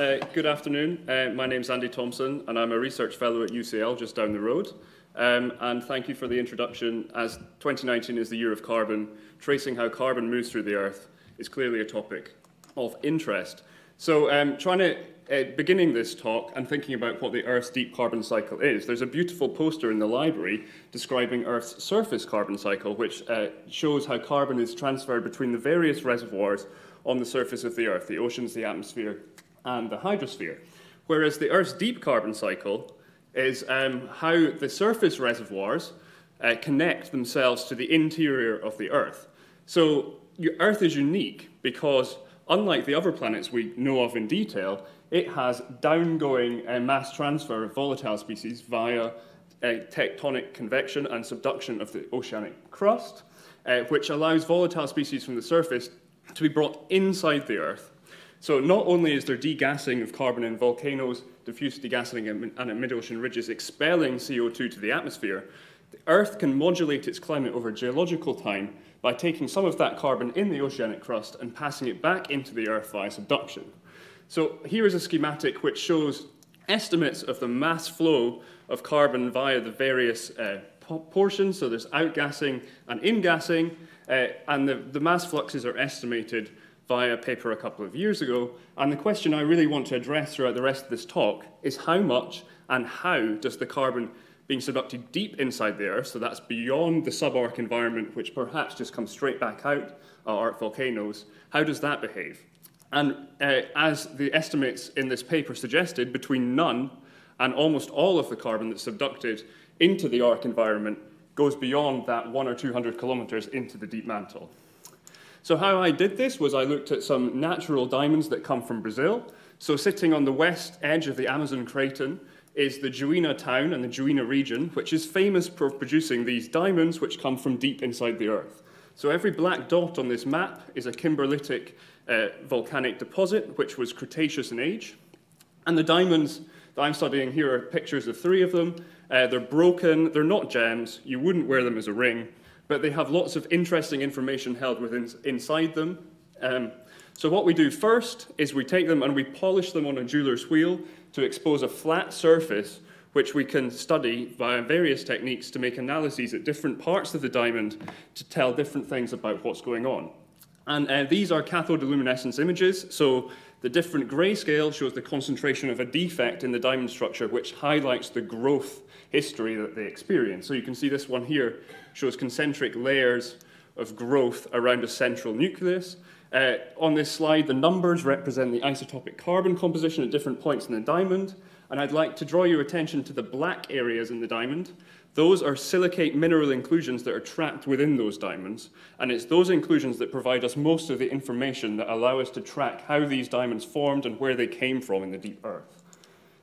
Uh, good afternoon. Uh, my name's Andy Thomson, and I'm a research fellow at UCL just down the road. Um, and thank you for the introduction. As 2019 is the year of carbon, tracing how carbon moves through the Earth is clearly a topic of interest. So, um, trying to uh, beginning this talk and thinking about what the Earth's deep carbon cycle is, there's a beautiful poster in the library describing Earth's surface carbon cycle, which uh, shows how carbon is transferred between the various reservoirs on the surface of the Earth, the oceans, the atmosphere, and the hydrosphere. Whereas the Earth's deep carbon cycle is um, how the surface reservoirs uh, connect themselves to the interior of the Earth. So Earth is unique because, unlike the other planets we know of in detail, it has downgoing uh, mass transfer of volatile species via uh, tectonic convection and subduction of the oceanic crust, uh, which allows volatile species from the surface to be brought inside the Earth. So not only is there degassing of carbon in volcanoes, diffuse degassing and at mid-ocean ridges expelling CO2 to the atmosphere, the Earth can modulate its climate over geological time by taking some of that carbon in the oceanic crust and passing it back into the Earth via subduction. So here is a schematic which shows estimates of the mass flow of carbon via the various uh, portions. So there's outgassing and ingassing, uh, and the, the mass fluxes are estimated via a paper a couple of years ago. And the question I really want to address throughout the rest of this talk is how much and how does the carbon being subducted deep inside the Earth, so that's beyond the subarc environment, which perhaps just comes straight back out uh, arc volcanoes, how does that behave? And uh, as the estimates in this paper suggested, between none and almost all of the carbon that's subducted into the arc environment goes beyond that one or 200 kilometers into the deep mantle. So how I did this was I looked at some natural diamonds that come from Brazil. So sitting on the west edge of the Amazon Craton is the Juína town and the Juína region, which is famous for producing these diamonds which come from deep inside the earth. So every black dot on this map is a kimberlitic uh, volcanic deposit, which was Cretaceous in age. And the diamonds that I'm studying here are pictures of three of them. Uh, they're broken, they're not gems, you wouldn't wear them as a ring, but they have lots of interesting information held within, inside them. Um, so what we do first is we take them and we polish them on a jeweler's wheel to expose a flat surface which we can study via various techniques to make analyses at different parts of the diamond to tell different things about what's going on. And uh, these are cathodoluminescence images. So the different grayscale shows the concentration of a defect in the diamond structure, which highlights the growth history that they experience. So you can see this one here shows concentric layers of growth around a central nucleus. Uh, on this slide, the numbers represent the isotopic carbon composition at different points in the diamond. And I'd like to draw your attention to the black areas in the diamond. Those are silicate mineral inclusions that are trapped within those diamonds, and it's those inclusions that provide us most of the information that allow us to track how these diamonds formed and where they came from in the deep earth.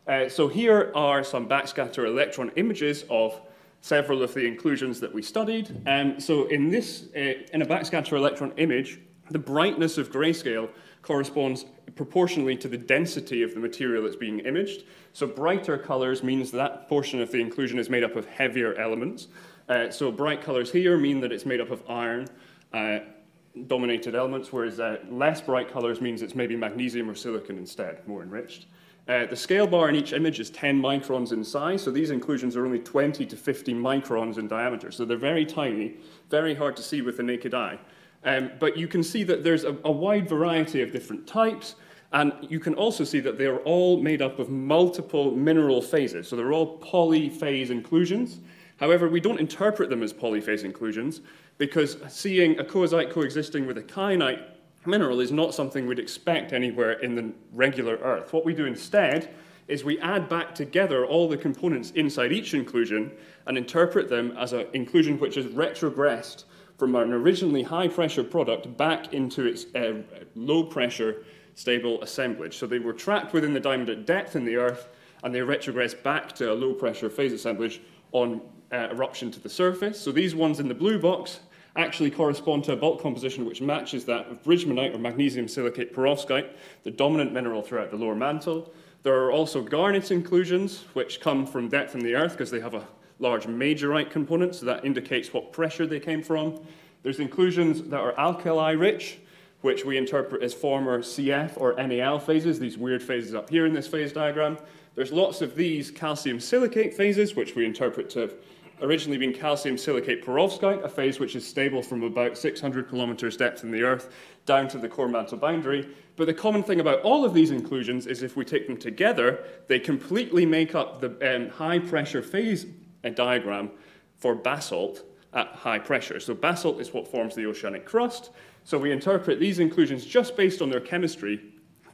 Uh, so here are some backscatter electron images of several of the inclusions that we studied. Um, so in this, uh, in a backscatter electron image, the brightness of grayscale corresponds proportionally to the density of the material that's being imaged. So brighter colors means that portion of the inclusion is made up of heavier elements. Uh, so bright colors here mean that it's made up of iron uh, dominated elements, whereas uh, less bright colors means it's maybe magnesium or silicon instead, more enriched. Uh, the scale bar in each image is 10 microns in size, so these inclusions are only 20 to 50 microns in diameter, so they're very tiny, very hard to see with the naked eye. Um, but you can see that there's a, a wide variety of different types, and you can also see that they're all made up of multiple mineral phases. So they're all polyphase inclusions. However, we don't interpret them as polyphase inclusions because seeing a coesite coexisting with a kyanite mineral is not something we'd expect anywhere in the regular Earth. What we do instead is we add back together all the components inside each inclusion and interpret them as an inclusion which is retrogressed from an originally high pressure product back into its uh, low pressure stable assemblage. So they were trapped within the diamond at depth in the Earth, and they retrogressed back to a low pressure phase assemblage on uh, eruption to the surface. So these ones in the blue box actually correspond to a bulk composition which matches that of bridgmanite or magnesium silicate perovskite, the dominant mineral throughout the lower mantle. There are also garnet inclusions, which come from depth in the earth because they have a large majorite component, so that indicates what pressure they came from. There's inclusions that are alkali rich, which we interpret as former CF or NAL phases, these weird phases up here in this phase diagram. There's lots of these calcium silicate phases, which we interpret to have originally been calcium silicate perovskite, a phase which is stable from about 600 kilometers depth in the Earth down to the core mantle boundary. But the common thing about all of these inclusions is if we take them together, they completely make up the um, high pressure phase uh, diagram for basalt at high pressure. So basalt is what forms the oceanic crust. So we interpret these inclusions just based on their chemistry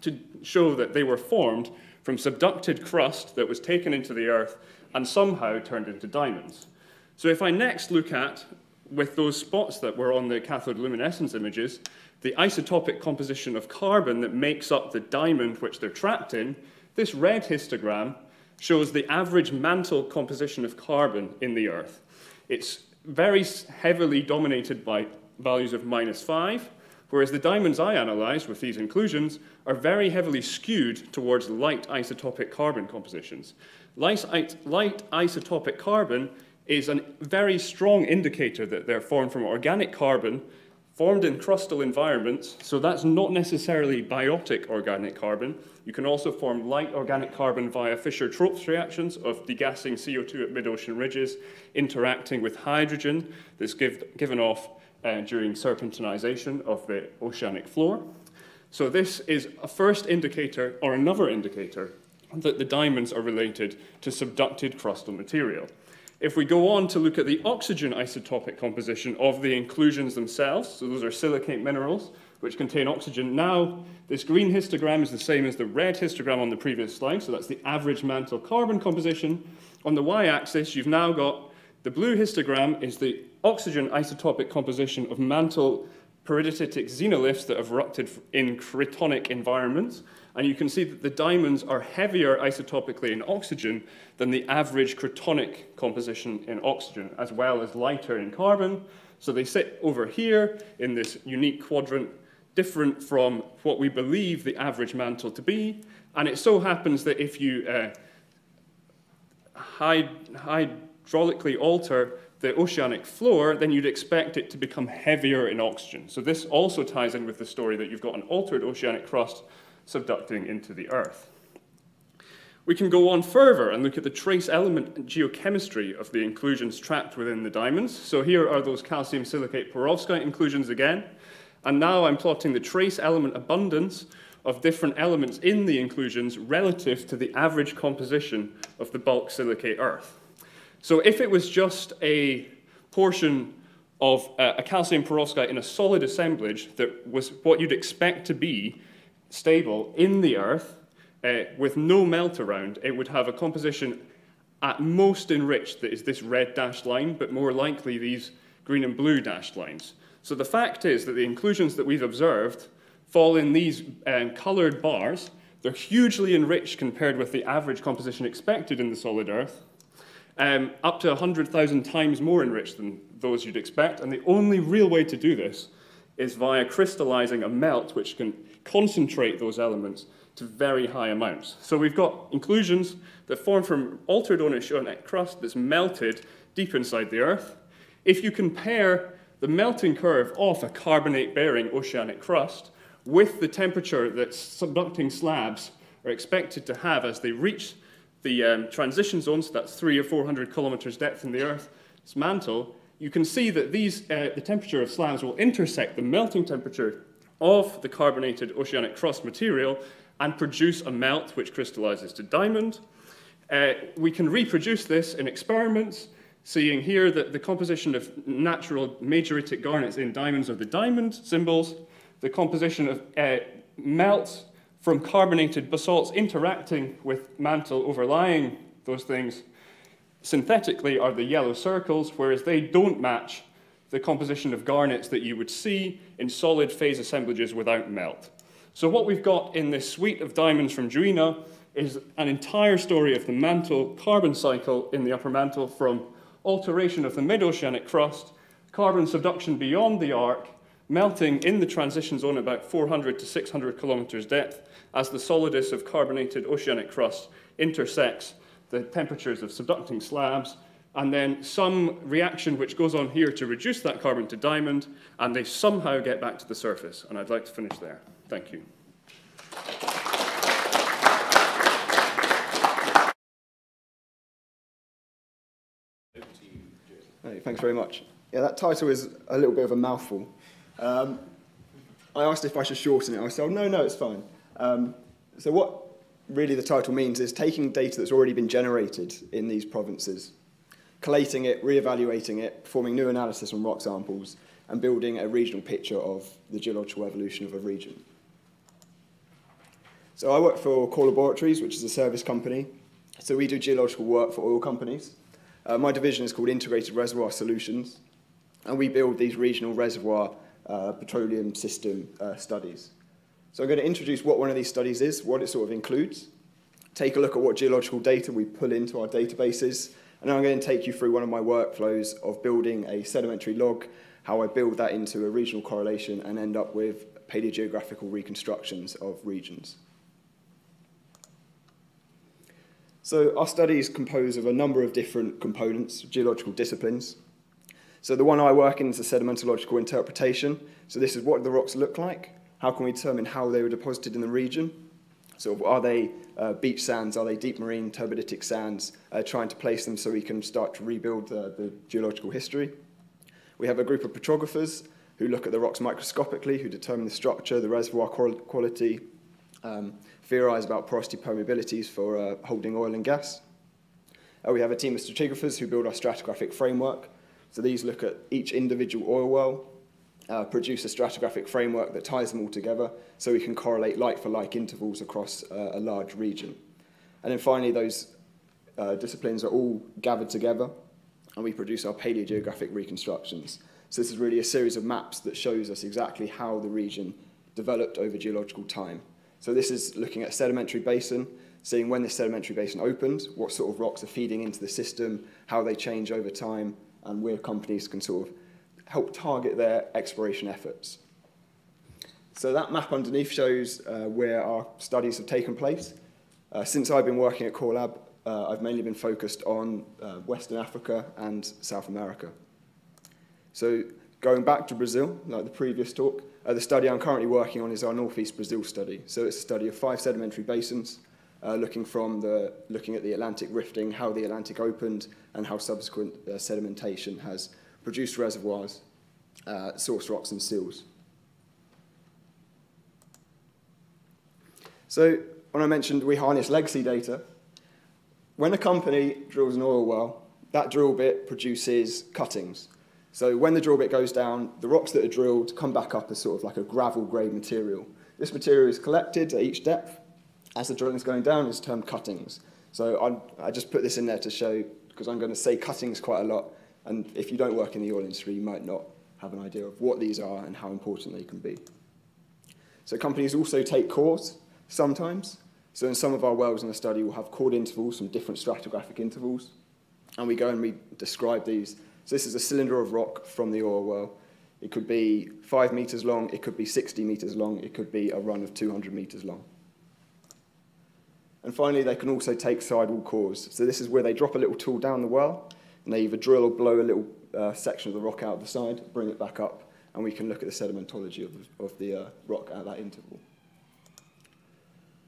to show that they were formed from subducted crust that was taken into the earth and somehow turned into diamonds. So if I next look at, with those spots that were on the cathodoluminescence images, the isotopic composition of carbon that makes up the diamond which they're trapped in, this red histogram shows the average mantle composition of carbon in the Earth. It's very heavily dominated by values of minus 5, whereas the diamonds I analysed with these inclusions are very heavily skewed towards light isotopic carbon compositions. Light, light isotopic carbon is a very strong indicator that they're formed from organic carbon formed in crustal environments, so that's not necessarily biotic organic carbon. You can also form light organic carbon via Fischer-Tropsch reactions of degassing CO2 at mid-ocean ridges, interacting with hydrogen that's give, given off uh, during serpentinization of the oceanic floor. So this is a first indicator, or another indicator, that the diamonds are related to subducted crustal material. If we go on to look at the oxygen isotopic composition of the inclusions themselves, so those are silicate minerals which contain oxygen. Now, this green histogram is the same as the red histogram on the previous slide, so that's the average mantle carbon composition. On the y-axis, you've now got the blue histogram is the oxygen isotopic composition of mantle peridotitic xenoliths that have erupted in cratonic environments. And you can see that the diamonds are heavier isotopically in oxygen than the average cratonic composition in oxygen, as well as lighter in carbon. So they sit over here in this unique quadrant, different from what we believe the average mantle to be. And it so happens that if you uh, hydraulically alter the oceanic floor, then you'd expect it to become heavier in oxygen. So this also ties in with the story that you've got an altered oceanic crust subducting into the Earth. We can go on further and look at the trace element geochemistry of the inclusions trapped within the diamonds. So here are those calcium silicate perovskite inclusions again. And now I'm plotting the trace element abundance of different elements in the inclusions relative to the average composition of the bulk silicate earth. So if it was just a portion of uh, a calcium perovskite in a solid assemblage that was what you'd expect to be stable in the earth uh, with no melt around, it would have a composition at most enriched that is this red dashed line, but more likely these green and blue dashed lines. So the fact is that the inclusions that we've observed fall in these um, coloured bars. They're hugely enriched compared with the average composition expected in the solid Earth, um, up to 100,000 times more enriched than those you'd expect. And the only real way to do this is via crystallizing a melt which can concentrate those elements to very high amounts. So we've got inclusions that form from altered oceanic crust that's melted deep inside the Earth. If you compare the melting curve of a carbonate-bearing oceanic crust with the temperature that subducting slabs are expected to have as they reach the um, transition zones, that's three or 400 kilometers depth in the Earth's mantle, you can see that these, uh, the temperature of slabs will intersect the melting temperature of the carbonated oceanic crust material and produce a melt which crystallizes to diamond. Uh, we can reproduce this in experiments, seeing here that the composition of natural majoritic garnets in diamonds are the diamond symbols, the composition of uh, melts from carbonated basalts interacting with mantle overlying those things synthetically are the yellow circles, whereas they don't match the composition of garnets that you would see in solid phase assemblages without melt. So what we've got in this suite of diamonds from Juina is an entire story of the mantle carbon cycle in the upper mantle from alteration of the mid-oceanic crust, carbon subduction beyond the arc, melting in the transition zone about 400 to 600 kilometers depth as the solidus of carbonated oceanic crust intersects the temperatures of subducting slabs, and then some reaction which goes on here to reduce that carbon to diamond, and they somehow get back to the surface. And I'd like to finish there. Thank you. Hey, thanks very much. Yeah, that title is a little bit of a mouthful. Um, I asked if I should shorten it. I said, oh, no, no, it's fine. Um, so what really the title means is taking data that's already been generated in these provinces, collating it, re-evaluating it, performing new analysis on rock samples, and building a regional picture of the geological evolution of a region. So I work for Core Laboratories, which is a service company. So we do geological work for oil companies. Uh, my division is called Integrated Reservoir Solutions, and we build these regional reservoir uh, petroleum system uh, studies. So I'm going to introduce what one of these studies is, what it sort of includes, take a look at what geological data we pull into our databases, and I'm going to take you through one of my workflows of building a sedimentary log, how I build that into a regional correlation and end up with paleogeographical reconstructions of regions. So our studies compose of a number of different components, geological disciplines. So the one I work in is the sedimentological interpretation. So this is what the rocks look like. How can we determine how they were deposited in the region? So are they uh, beach sands? Are they deep marine turbiditic sands? Uh, trying to place them so we can start to rebuild the, the geological history. We have a group of petrographers who look at the rocks microscopically, who determine the structure, the reservoir quality, um, theorize about porosity permeabilities for uh, holding oil and gas. Uh, we have a team of stratigraphers who build our stratigraphic framework. So these look at each individual oil well, uh, produce a stratigraphic framework that ties them all together so we can correlate like-for-like -like intervals across uh, a large region. And then finally, those uh, disciplines are all gathered together and we produce our paleogeographic reconstructions. So this is really a series of maps that shows us exactly how the region developed over geological time. So this is looking at a sedimentary basin, seeing when this sedimentary basin opened, what sort of rocks are feeding into the system, how they change over time, and where companies can sort of help target their exploration efforts. So that map underneath shows uh, where our studies have taken place. Uh, since I've been working at Core Lab, uh, I've mainly been focused on uh, Western Africa and South America. So going back to Brazil, like the previous talk, uh, the study I'm currently working on is our Northeast Brazil study. So it's a study of five sedimentary basins, uh, looking, from the, looking at the Atlantic rifting, how the Atlantic opened, and how subsequent sedimentation has produced reservoirs, uh, source rocks, and seals. So when I mentioned we harness legacy data, when a company drills an oil well, that drill bit produces cuttings. So when the drill bit goes down, the rocks that are drilled come back up as sort of like a gravel grade material. This material is collected at each depth. As the drilling is going down, it's termed cuttings. So I, I just put this in there to show, because I'm going to say cuttings quite a lot, and if you don't work in the oil industry, you might not have an idea of what these are and how important they can be. So companies also take cores sometimes. So in some of our wells in the study, we'll have cored intervals from different stratigraphic intervals, and we go and we describe these so this is a cylinder of rock from the oil well. It could be five meters long, it could be 60 meters long, it could be a run of 200 meters long. And finally, they can also take sidewall cores. So this is where they drop a little tool down the well, and they either drill or blow a little uh, section of the rock out of the side, bring it back up, and we can look at the sedimentology of the, of the uh, rock at that interval.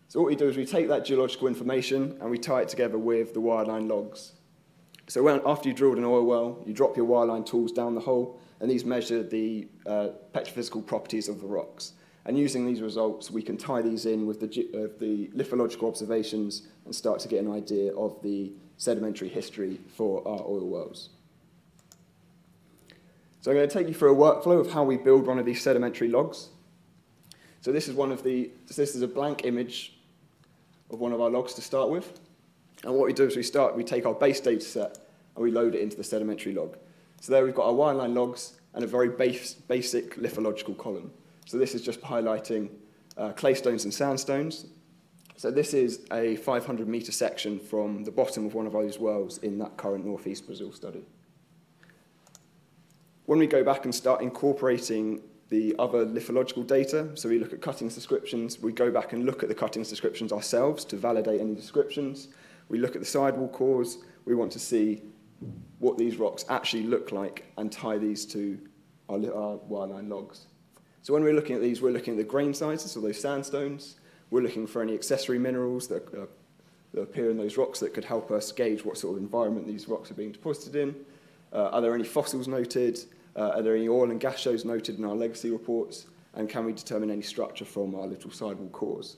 So what we do is we take that geological information and we tie it together with the wireline logs. So when, after you drilled an oil well, you drop your wireline tools down the hole, and these measure the uh, petrophysical properties of the rocks. And using these results, we can tie these in with the, uh, the lithological observations and start to get an idea of the sedimentary history for our oil wells. So I'm going to take you through a workflow of how we build one of these sedimentary logs. So this is one of the, this is a blank image of one of our logs to start with. And what we do is we start, we take our base data set and we load it into the sedimentary log. So there we've got our wireline logs and a very base, basic lithological column. So this is just highlighting uh, claystones and sandstones. So this is a 500 meter section from the bottom of one of those wells in that current Northeast Brazil study. When we go back and start incorporating the other lithological data, so we look at cuttings descriptions, we go back and look at the cuttings descriptions ourselves to validate any descriptions, we look at the sidewall cores. We want to see what these rocks actually look like and tie these to our, our wireline logs. So when we're looking at these, we're looking at the grain sizes, so those sandstones. We're looking for any accessory minerals that, uh, that appear in those rocks that could help us gauge what sort of environment these rocks are being deposited in. Uh, are there any fossils noted? Uh, are there any oil and gas shows noted in our legacy reports? And can we determine any structure from our little sidewall cores?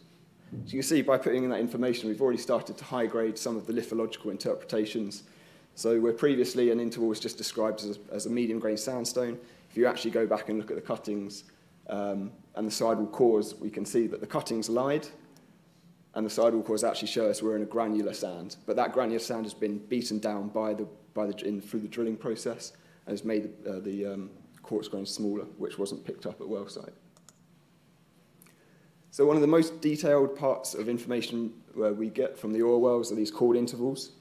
So you can see by putting in that information, we've already started to high grade some of the lithological interpretations. So where previously an interval was just described as a, as a medium grain sandstone, if you actually go back and look at the cuttings um, and the sidewall cores, we can see that the cuttings lied and the sidewall cores actually show us we're in a granular sand. But that granular sand has been beaten down by the, by the, in, through the drilling process and has made uh, the um, quartz grain smaller, which wasn't picked up at well site. So one of the most detailed parts of information where we get from the oil wells are these cored intervals.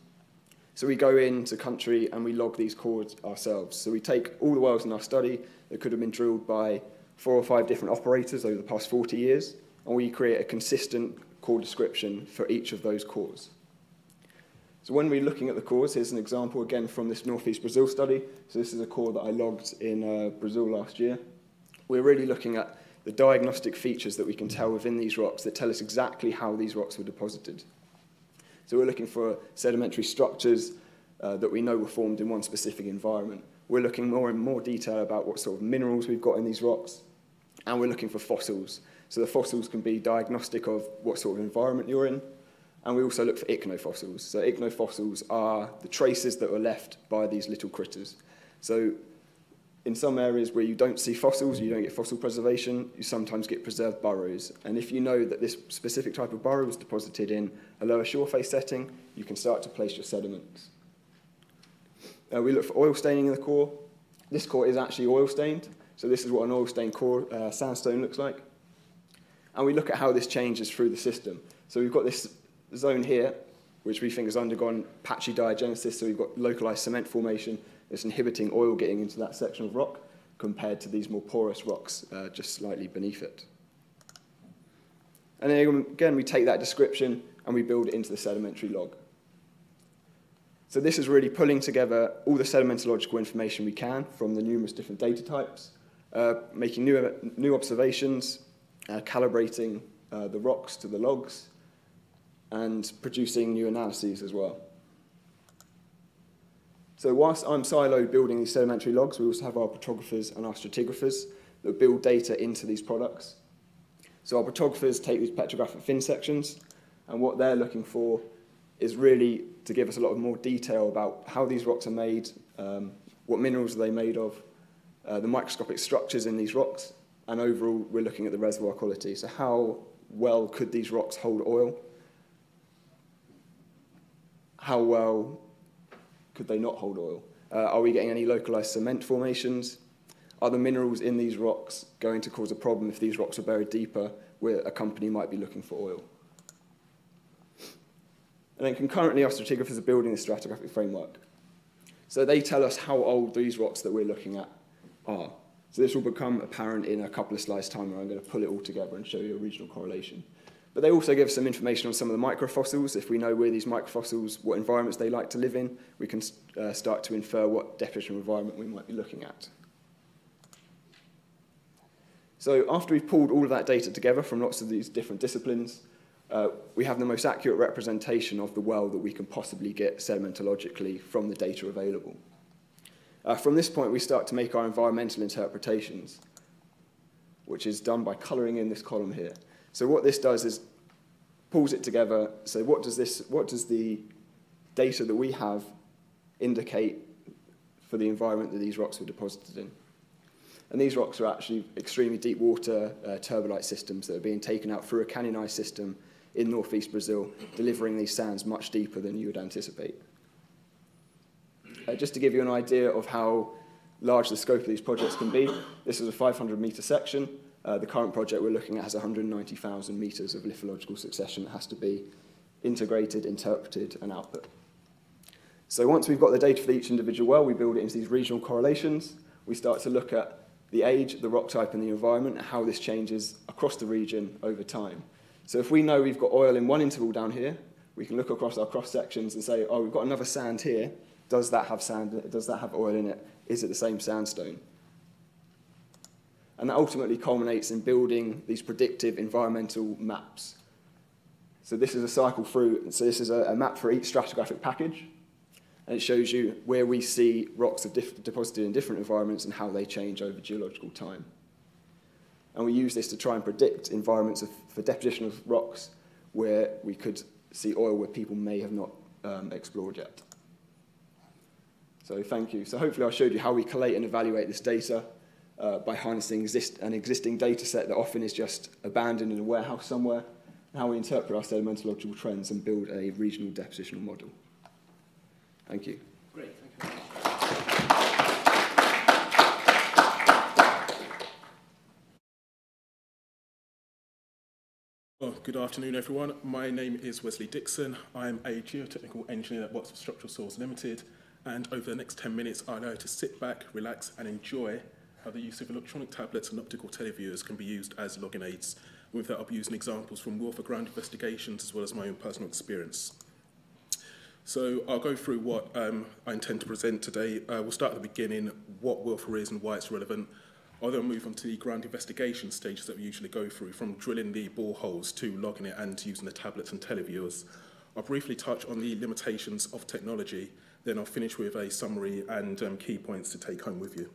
So we go into country and we log these chords ourselves. So we take all the wells in our study that could have been drilled by four or five different operators over the past 40 years, and we create a consistent core description for each of those cores. So when we're looking at the cores, here's an example again from this Northeast Brazil study. So this is a core that I logged in uh, Brazil last year. We're really looking at the diagnostic features that we can tell within these rocks that tell us exactly how these rocks were deposited. So we're looking for sedimentary structures uh, that we know were formed in one specific environment. We're looking more and more detail about what sort of minerals we've got in these rocks, and we're looking for fossils. So the fossils can be diagnostic of what sort of environment you're in, and we also look for ichnofossils. So ichnofossils are the traces that were left by these little critters. So in some areas where you don't see fossils, you don't get fossil preservation, you sometimes get preserved burrows. And if you know that this specific type of burrow was deposited in a lower shore face setting, you can start to place your sediments. Uh, we look for oil staining in the core. This core is actually oil stained, so this is what an oil stained core uh, sandstone looks like. And we look at how this changes through the system. So we've got this zone here, which we think has undergone patchy diagenesis, so we've got localized cement formation, it's inhibiting oil getting into that section of rock compared to these more porous rocks uh, just slightly beneath it. And then again, we take that description and we build it into the sedimentary log. So this is really pulling together all the sedimentological information we can from the numerous different data types, uh, making new, new observations, uh, calibrating uh, the rocks to the logs, and producing new analyses as well. So whilst I'm siloed building these sedimentary logs, we also have our petrographers and our stratigraphers that build data into these products. So our petrographers take these petrographic thin sections, and what they're looking for is really to give us a lot of more detail about how these rocks are made, um, what minerals are they made of, uh, the microscopic structures in these rocks, and overall we're looking at the reservoir quality. So how well could these rocks hold oil? How well could they not hold oil? Uh, are we getting any localized cement formations? Are the minerals in these rocks going to cause a problem if these rocks are buried deeper where a company might be looking for oil? And then concurrently, our stratigraphers are building a stratigraphic framework. So they tell us how old these rocks that we're looking at are. So this will become apparent in a couple of slides' time where I'm going to pull it all together and show you a regional correlation. But they also give some information on some of the microfossils. If we know where these microfossils, what environments they like to live in, we can uh, start to infer what deposition environment we might be looking at. So after we've pulled all of that data together from lots of these different disciplines, uh, we have the most accurate representation of the well that we can possibly get sedimentologically from the data available. Uh, from this point, we start to make our environmental interpretations, which is done by colouring in this column here. So what this does is pulls it together. So what does this, what does the data that we have indicate for the environment that these rocks were deposited in? And these rocks are actually extremely deep water uh, turbidite systems that are being taken out through a canyonized system in northeast Brazil, delivering these sands much deeper than you would anticipate. Uh, just to give you an idea of how large the scope of these projects can be, this is a 500 meter section. Uh, the current project we're looking at has 190,000 metres of lithological succession that has to be integrated, interpreted, and output. So once we've got the data for each individual well, we build it into these regional correlations. We start to look at the age, the rock type, and the environment, and how this changes across the region over time. So if we know we've got oil in one interval down here, we can look across our cross sections and say, oh, we've got another sand here, Does that have sand? Does that have oil in it? Is it the same sandstone? And that ultimately culminates in building these predictive environmental maps. So this is a cycle through, so this is a, a map for each stratigraphic package, and it shows you where we see rocks deposited in different environments and how they change over geological time. And we use this to try and predict environments of, for deposition of rocks where we could see oil where people may have not um, explored yet. So thank you. So hopefully I showed you how we collate and evaluate this data uh, by harnessing exist an existing data set that often is just abandoned in a warehouse somewhere, and how we interpret our sedimentological trends and build a regional depositional model. Thank you. Great, thank you Well, good afternoon, everyone. My name is Wesley Dixon. I'm a geotechnical engineer at Watts Structural Soils Limited, and over the next 10 minutes, I'd like to sit back, relax, and enjoy how the use of electronic tablets and optical televiewers can be used as logging aids. With that, I'll be using examples from Wylfa ground investigations as well as my own personal experience. So I'll go through what um, I intend to present today. Uh, we'll start at the beginning, what Wylfa is and why it's relevant. I'll then move on to the ground investigation stages that we usually go through, from drilling the boreholes to logging it and using the tablets and televiewers. I'll briefly touch on the limitations of technology, Then I'll finish with a summary and um, key points to take home with you.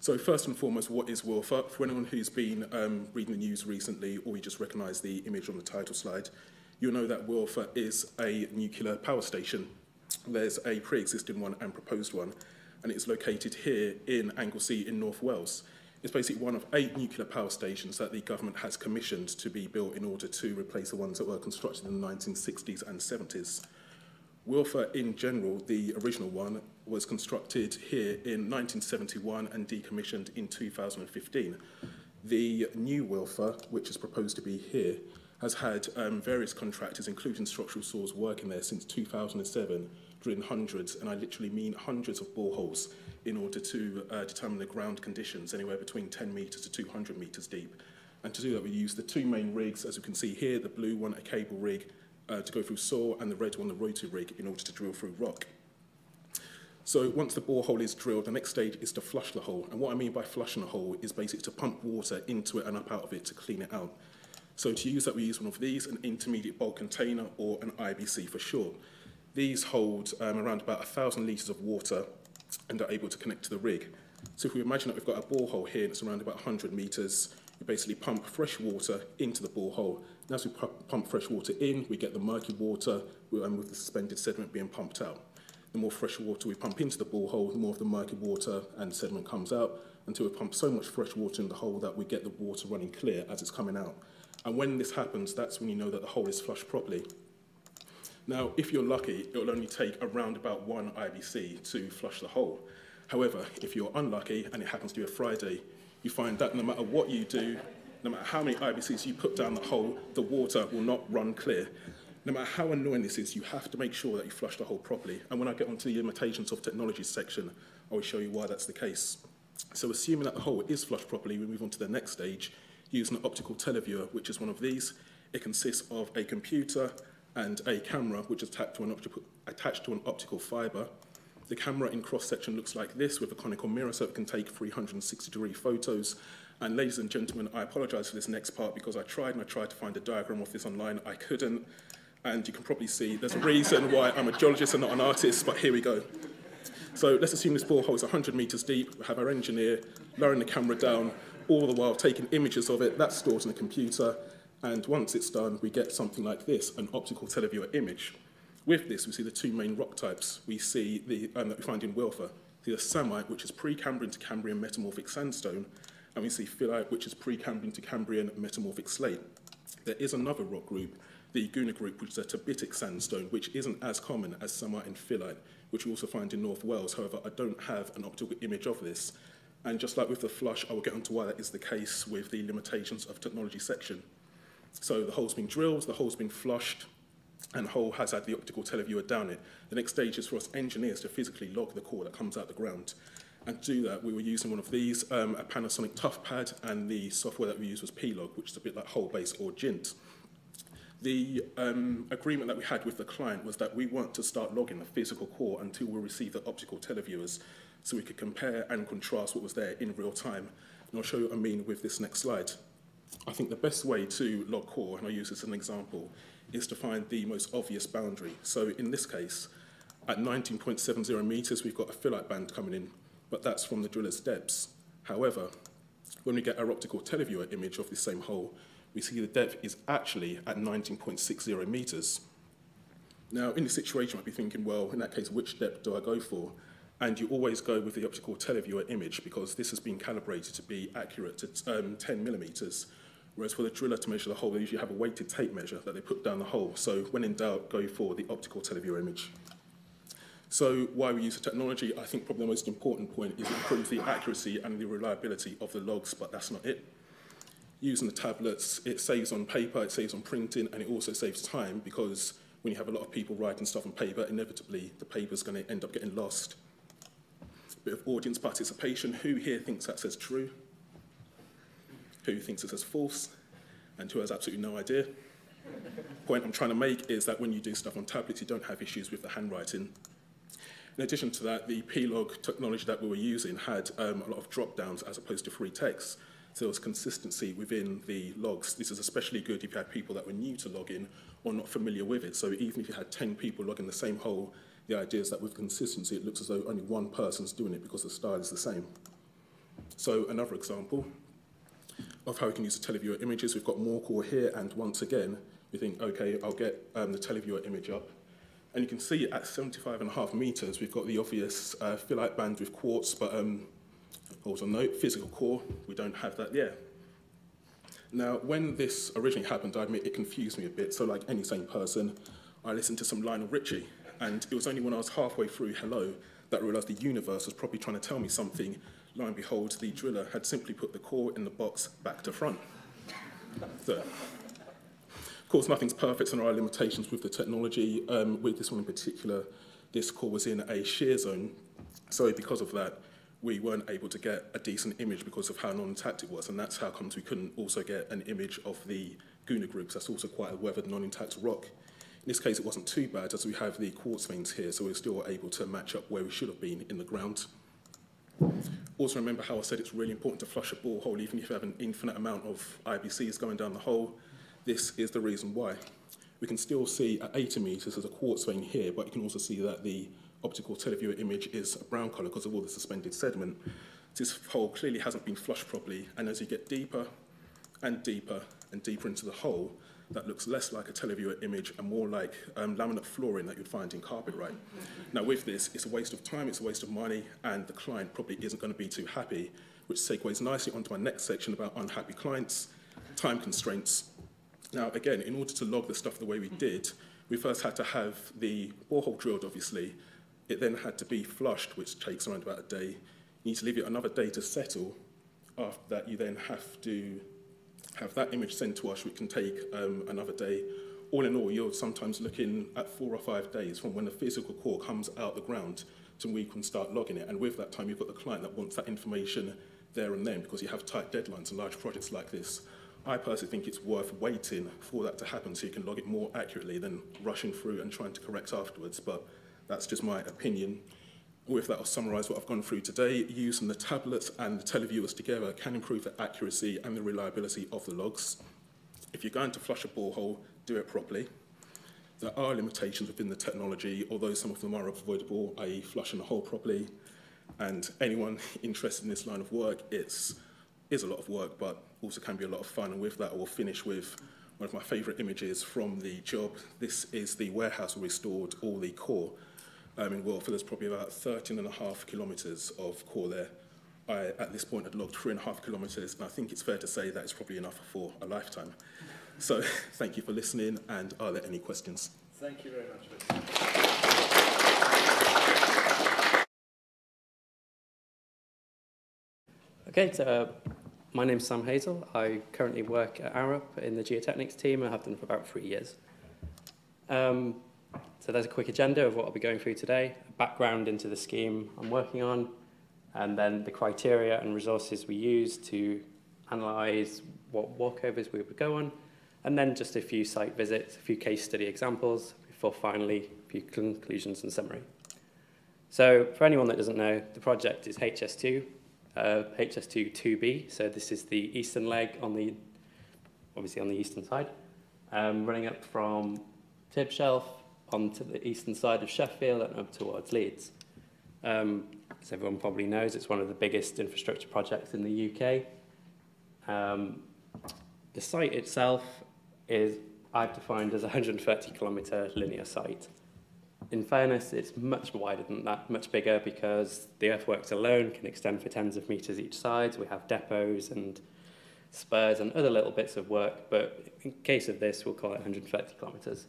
So first and foremost, what is Wilfa? For anyone who's been um, reading the news recently or you just recognise the image on the title slide, you'll know that Wilfa is a nuclear power station. There's a pre-existing one and proposed one, and it's located here in Anglesey in North Wales. It's basically one of eight nuclear power stations that the government has commissioned to be built in order to replace the ones that were constructed in the 1960s and 70s. Wilfer in general, the original one, was constructed here in 1971 and decommissioned in 2015. The new Wilfer, which is proposed to be here, has had um, various contractors, including structural saws, working there since 2007, drilling hundreds, and I literally mean hundreds of boreholes in order to uh, determine the ground conditions, anywhere between 10 metres to 200 metres deep. And to do that, we use the two main rigs, as you can see here, the blue one, a cable rig, uh, to go through saw and the red one, the rotary rig, in order to drill through rock. So once the borehole is drilled, the next stage is to flush the hole. And what I mean by flushing a hole is basically to pump water into it and up out of it to clean it out. So to use that, we use one of these, an intermediate bulk container or an IBC for short. These hold um, around about 1,000 litres of water and are able to connect to the rig. So if we imagine that we've got a borehole here and it's around about 100 metres, we basically pump fresh water into the borehole And as we pump fresh water in, we get the murky water and with the suspended sediment being pumped out. The more fresh water we pump into the borehole, the more of the murky water and sediment comes out until we pump so much fresh water in the hole that we get the water running clear as it's coming out. And when this happens, that's when you know that the hole is flushed properly. Now, if you're lucky, it will only take around about one IBC to flush the hole. However, if you're unlucky and it happens to be a Friday, you find that no matter what you do, no matter how many IBCs you put down the hole, the water will not run clear. No matter how annoying this is, you have to make sure that you flush the hole properly. And when I get onto the limitations of technology section, I will show you why that's the case. So assuming that the hole is flushed properly, we move on to the next stage, using an optical televiewer, which is one of these. It consists of a computer and a camera, which is attached to an, optical, attached to an optical fiber. The camera in cross-section looks like this with a conical mirror, so it can take 360-degree photos. And ladies and gentlemen, I apologize for this next part because I tried and I tried to find a diagram of this online. I couldn't. And you can probably see there's a reason why I'm a geologist and not an artist, but here we go. So let's assume this borehole is 100 meters deep. We have our engineer lowering the camera down, all the while taking images of it. That's stored in a computer. And once it's done, we get something like this, an optical televiewer image. With this, we see the two main rock types we see the, um, that we find in Wylfa. The psammite, which is pre-Cambrian to Cambrian metamorphic sandstone, and we see phyllite, which is pre-Cambrian to Cambrian metamorphic slate. There is another rock group, the Gwna group, which is a turbiditic sandstone, which isn't as common as psammite and phyllite, which we also find in North Wales. However, I don't have an optical image of this. And just like with the flush, I will get onto why that is the case with the limitations of technology section. So the hole's been drilled, the hole's been flushed, and the hole has had the optical televiewer down it. The next stage is for us engineers to physically log the core that comes out the ground. And to do that, we were using one of these, um, a Panasonic ToughPad, and the software that we used was Plog, which is a bit like Holebase or Gint. The um, agreement that we had with the client was that we want to start logging the physical core until we receive the optical televiewers so we could compare and contrast what was there in real time. And I'll show you what I mean with this next slide. I think the best way to log core, and I use this as an example, is to find the most obvious boundary. So in this case, at 19.70 metres, we've got a phyllite band coming in, but that's from the driller's depths. However, when we get our optical televiewer image of the same hole, we see the depth is actually at 19.60 metres. Now, in this situation, you might be thinking, well, in that case, which depth do I go for? And you always go with the optical televiewer image because this has been calibrated to be accurate to um, 10 millimetres. Whereas for the driller to measure the hole, they usually have a weighted tape measure that they put down the hole. So when in doubt, go for the optical televiewer image. So why we use the technology, I think probably the most important point is it improves the accuracy and the reliability of the logs, but that's not it. Using the tablets, it saves on paper, it saves on printing, and it also saves time because when you have a lot of people writing stuff on paper, inevitably the paper's going to end up getting lost. Bit of audience participation. Who here thinks that says true? Who thinks it says false? And who has absolutely no idea? point I'm trying to make is that when you do stuff on tablets, you don't have issues with the handwriting. In addition to that, the plog technology that we were using had um, a lot of drop downs as opposed to free text. So there was consistency within the logs. This is especially good if you had people that were new to logging or not familiar with it. So even if you had 10 people logging the same hole, the idea is that with consistency, it looks as though only one person's doing it because the style is the same. So another example of how we can use the televiewer images, we've got more core here, and once again, we think, okay, I'll get um, the televiewer image up. And you can see at 75 and a half meters, we've got the obvious uh, phyllite band with quartz, but um, also note, physical core, we don't have that yet. Now, when this originally happened, I admit it confused me a bit. So like any sane person, I listened to some Lionel Richie, and it was only when I was halfway through Hello that I realized the universe was probably trying to tell me something. Lo and behold, the driller had simply put the core in the box back to front. So, course, nothing's perfect and there are limitations with the technology. Um, with this one in particular, this core was in a shear zone. So because of that, we weren't able to get a decent image because of how non-intact it was. And that's how comes we couldn't also get an image of the Gwna groups. That's also quite a weathered non-intact rock. In this case, it wasn't too bad as we have the quartz veins here, so we're still able to match up where we should have been in the ground. Also remember how I said it's really important to flush a borehole even if you have an infinite amount of IBCs going down the hole. This is the reason why. We can still see at 80 metres there's a quartz vein here, but you can also see that the optical televiewer image is a brown colour because of all the suspended sediment. This hole clearly hasn't been flushed properly, and as you get deeper and deeper and deeper into the hole, that looks less like a televiewer image and more like um, laminate flooring that you'd find in carpet, right? Now with this, it's a waste of time, it's a waste of money, and the client probably isn't going to be too happy, which segues nicely onto my next section about unhappy clients, time constraints, now, again, in order to log the stuff the way we did, we first had to have the borehole drilled, obviously. It then had to be flushed, which takes around about a day. You need to leave it another day to settle. After that, you then have to have that image sent to us, which can take um, another day. All in all, you're sometimes looking at four or five days from when the physical core comes out the ground to when we can start logging it. And with that time, you've got the client that wants that information there and then because you have tight deadlines and large projects like this. I personally think it's worth waiting for that to happen so you can log it more accurately than rushing through and trying to correct afterwards, but that's just my opinion. With that, I'll summarise what I've gone through today. Using the tablets and the televiewers together can improve the accuracy and the reliability of the logs. If you're going to flush a borehole, do it properly. There are limitations within the technology, although some of them are avoidable, i.e. flushing the hole properly. And anyone interested in this line of work, it's is a lot of work, but also can be a lot of fun. And with that, I will finish with one of my favourite images from the job. This is the warehouse where we stored all the core. Um, in Wylfa, there's probably about 13 and a half kilometres of core there. I, at this point, had logged three and a half kilometres, and I think it's fair to say that it's probably enough for a lifetime. So thank you for listening, and are there any questions? Thank you very much. Okay, so my name's Sam Hazell. I currently work at Arup in the geotechnics team and have done for about three years. Um, so there's a quick agenda of what I'll be going through today, a background into the scheme I'm working on, and then the criteria and resources we use to analyse what walkovers we would go on, and then just a few site visits, a few case study examples, before finally a few conclusions and summary. So for anyone that doesn't know, the project is HS2, uh, HS2 2B, so this is the eastern leg on the, obviously on the eastern side, um, running up from Tibshelf onto the eastern side of Sheffield and up towards Leeds. Um, as everyone probably knows, it's one of the biggest infrastructure projects in the UK. Um, the site itself is, I've defined as a 130 kilometre linear site. In fairness, it's much wider than that, much bigger because the earthworks alone can extend for tens of metres each side. We have depots and spurs and other little bits of work, but in case of this, we'll call it 130 kilometres.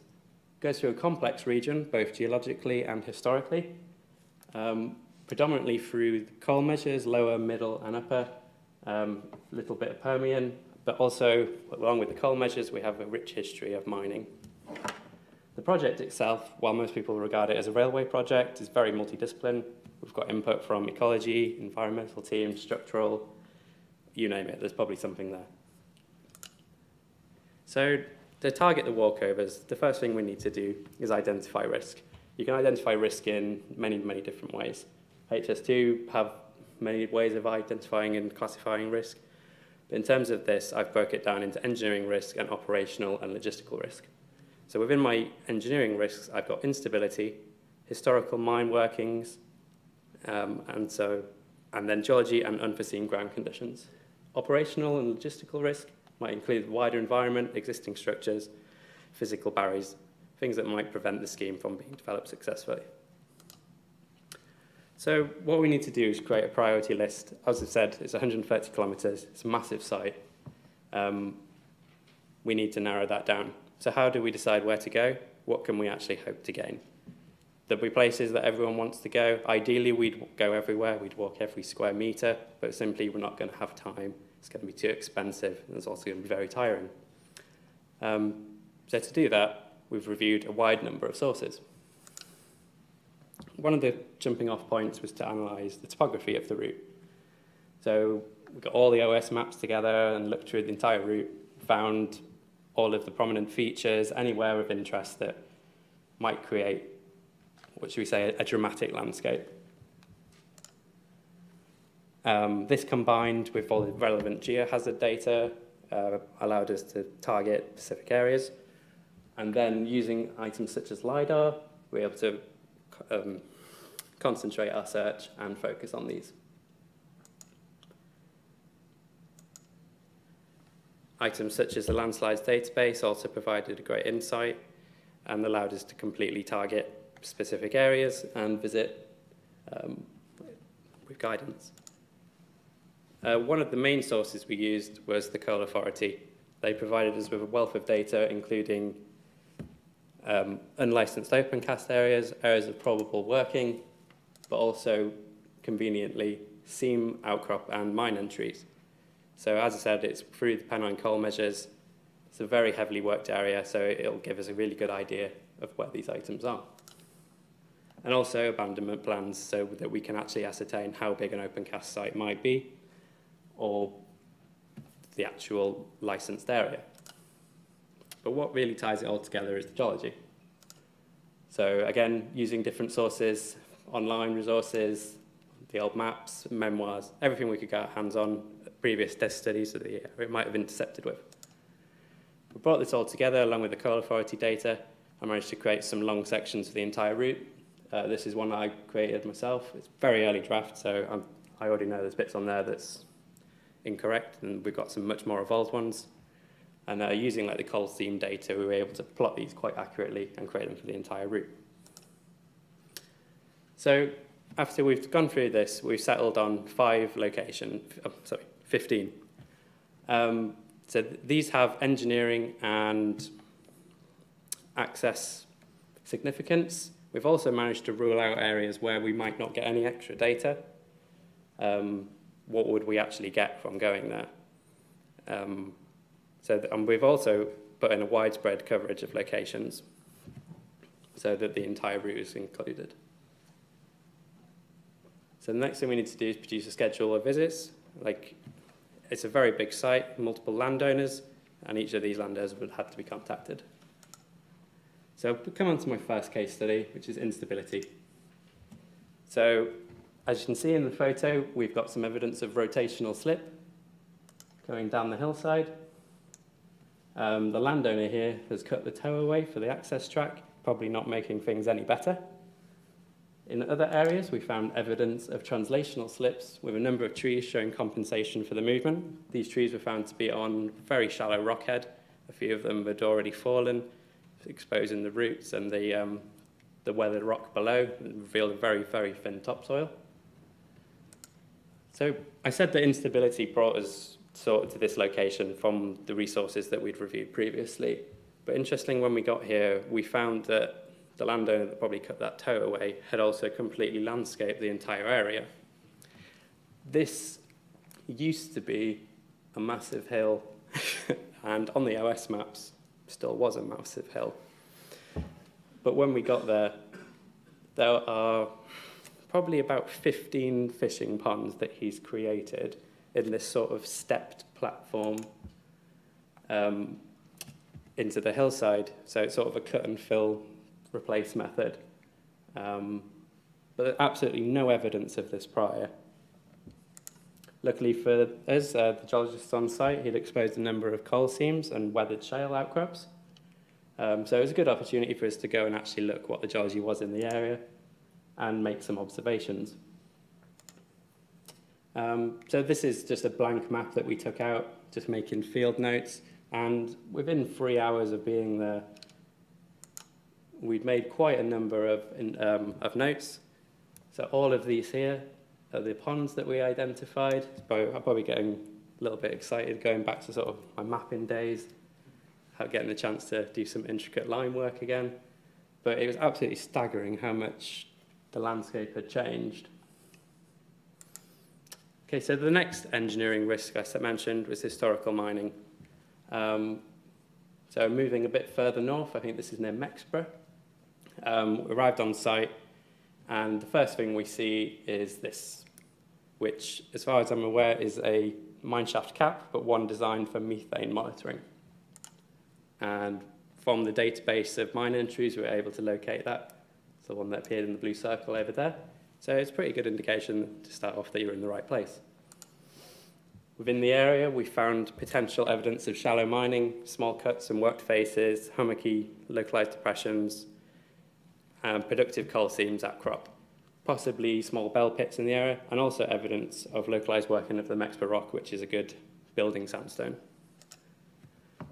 Goes through a complex region, both geologically and historically, um, predominantly through coal measures, lower, middle and upper, a um, little bit of Permian, but also, along with the coal measures, we have a rich history of mining. The project itself, while most people regard it as a railway project, is very multidisciplinary. We've got input from ecology, environmental teams, structural, you name it, there's probably something there. So to target the walkovers, the first thing we need to do is identify risk. You can identify risk in many, many different ways. HS2 have many ways of identifying and classifying risk. But in terms of this, I've broke it down into engineering risk and operational and logistical risk. So within my engineering risks, I've got instability, historical mine workings, um, and so, and then geology and unforeseen ground conditions. Operational and logistical risk might include wider environment, existing structures, physical barriers, things that might prevent the scheme from being developed successfully. So what we need to do is create a priority list. As I said, it's 130 kilometres, it's a massive site. Um, we need to narrow that down. So how do we decide where to go? What can we actually hope to gain? There'll be places that everyone wants to go. Ideally, we'd go everywhere. We'd walk every square metre, but simply we're not going to have time. It's going to be too expensive, and it's also going to be very tiring. Um, so to do that, we've reviewed a wide number of sources. One of the jumping off points was to analyse the topography of the route. So we got all the OS maps together and looked through the entire route, found all of the prominent features, anywhere of interest that might create, what should we say, a, a dramatic landscape. Um, this combined with all the relevant geohazard data uh, allowed us to target specific areas. And then using items such as LiDAR, we're able to um, concentrate our search and focus on these. Items such as the landslides database also provided a great insight and allowed us to completely target specific areas and visit um, with guidance. Uh, one of the main sources we used was the Coal Authority. They provided us with a wealth of data, including um, unlicensed open cast areas, areas of probable working, but also conveniently seam outcrop and mine entries. So as I said, it's through the Pennine coal measures. It's a very heavily worked area, so it'll give us a really good idea of where these items are. And also abandonment plans so that we can actually ascertain how big an open cast site might be or the actual licensed area. But what really ties it all together is the geology. So again, using different sources, online resources, the old maps, memoirs, everything we could get our hands on, previous test studies of the it might have intercepted with. We brought this all together along with the Coal Authority data. I managed to create some long sections for the entire route. Uh, this is one that I created myself. It's very early draft, so I'm, I already know there's bits on there that's incorrect, and we've got some much more evolved ones. And uh, using like the coal seam data, we were able to plot these quite accurately and create them for the entire route. So after we've gone through this, we've settled on five locations, oh, sorry, 15. Um, so th these have engineering and access significance. We've also managed to rule out areas where we might not get any extra data. Um, what would we actually get from going there? Um, so and we've also put in a widespread coverage of locations so that the entire route is included. So the next thing we need to do is produce a schedule of visits. Like, it's a very big site, multiple landowners, and each of these landowners would have to be contacted. So come on to my first case study, which is instability. So as you can see in the photo, we've got some evidence of rotational slip going down the hillside. Um, the landowner here has cut the tow away for the access track, probably not making things any better. In other areas, we found evidence of translational slips with a number of trees showing compensation for the movement. These trees were found to be on very shallow rockhead. A few of them had already fallen, exposing the roots and the, um, the weathered rock below, and revealed a very, very thin topsoil. So I said that instability brought us sort of to this location from the resources that we'd reviewed previously. But interesting, when we got here, we found that the landowner that probably cut that tow away had also completely landscaped the entire area. This used to be a massive hill, and on the OS maps, still was a massive hill. But when we got there, there are probably about 15 fishing ponds that he's created in this sort of stepped platform um, into the hillside. So it's sort of a cut and fill replace method. Um, but absolutely no evidence of this prior. Luckily for us, uh, the geologists on site, he'd exposed a number of coal seams and weathered shale outcrops. Um, so it was a good opportunity for us to go and actually look what the geology was in the area and make some observations. Um, so this is just a blank map that we took out, just making field notes. And within three hours of being there, we'd made quite a number of, in, um, of notes. So all of these here are the ponds that we identified. I'm probably getting a little bit excited going back to sort of my mapping days, getting the chance to do some intricate line work again. But it was absolutely staggering how much the landscape had changed. Okay, so the next engineering risk I mentioned was historical mining. Um, so moving a bit further north, I think this is near Mexborough. Um, we arrived on site, and the first thing we see is this, which, as far as I'm aware, is a mineshaft cap, but one designed for methane monitoring. And from the database of mine entries, we were able to locate that. It's the one that appeared in the blue circle over there. So it's a pretty good indication to start off that you're in the right place. Within the area, we found potential evidence of shallow mining, small cuts and worked faces, hummocky localized depressions, um, productive coal seams at crop, possibly small bell pits in the area, and also evidence of localized working of the Mexborough rock, which is a good building sandstone.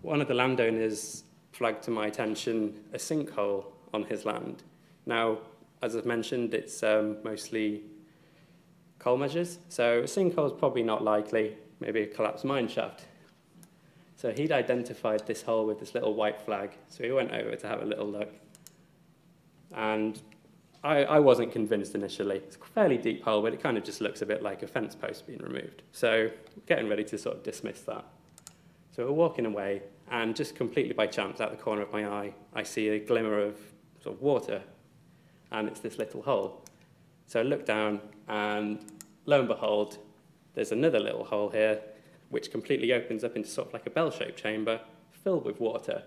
One of the landowners flagged to my attention a sinkhole on his land. Now, as I've mentioned, it's um, mostly coal measures, so a sinkhole is probably not likely, maybe a collapsed mine shaft. So he'd identified this hole with this little white flag, so he went over to have a little look. And I, I wasn't convinced initially. It's a fairly deep hole, but it kind of just looks a bit like a fence post being removed. So getting ready to sort of dismiss that. So we're walking away, and just completely by chance, out the corner of my eye, I see a glimmer of sort of water, and it's this little hole. So I look down, and lo and behold, there's another little hole here, which completely opens up into sort of like a bell-shaped chamber filled with water.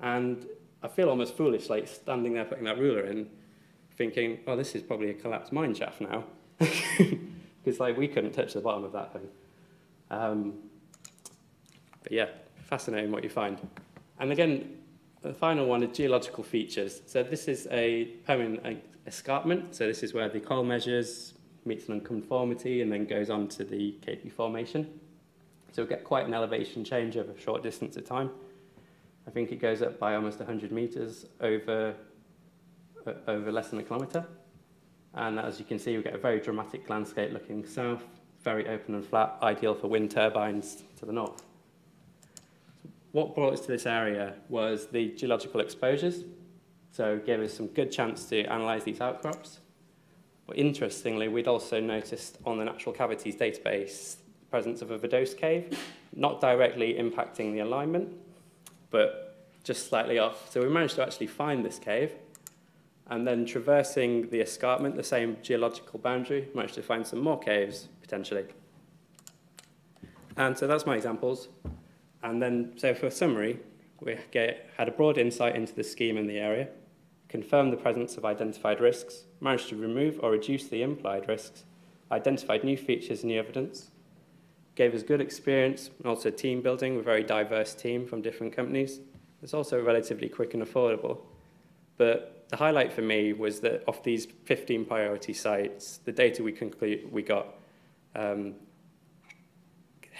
And I feel almost foolish, like standing there putting that ruler in, thinking, oh, this is probably a collapsed mine shaft now. Because like we couldn't touch the bottom of that thing. Um, but yeah, fascinating what you find. And again, the final one is geological features. So this is a Permian escarpment. So this is where the coal measures meets nonconformity and then goes on to the KP formation. So we get quite an elevation change over a short distance of time. I think it goes up by almost 100 meters over, uh, over less than a kilometer. And as you can see, we get a very dramatic landscape looking south, very open and flat, ideal for wind turbines to the north. What brought us to this area was the geological exposures. So gave us some good chance to analyze these outcrops. But interestingly, we'd also noticed on the natural cavities database the presence of a Vadose cave, not directly impacting the alignment, but just slightly off. So we managed to actually find this cave, and then traversing the escarpment, the same geological boundary, managed to find some more caves, potentially. And so that's my examples. And then, so for a summary, we get, had a broad insight into the scheme in the area, confirmed the presence of identified risks, managed to remove or reduce the implied risks, identified new features and new evidence, gave us good experience and also team building with a very diverse team from different companies. It's also relatively quick and affordable. But the highlight for me was that of these 15 priority sites, the data we, conclude, we got, um,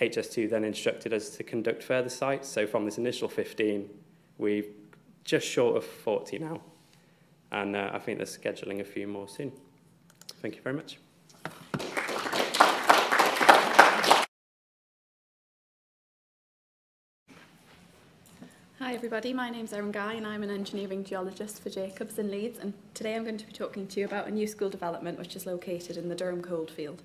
HS2 then instructed us to conduct further sites. So from this initial 15, we've just short of 40 now. And uh, I think they're scheduling a few more soon. Thank you very much. everybody. My name's Erin Guy and I'm an engineering geologist for Jacobs in Leeds and today I'm going to be talking to you about a new school development which is located in the Durham Coldfield.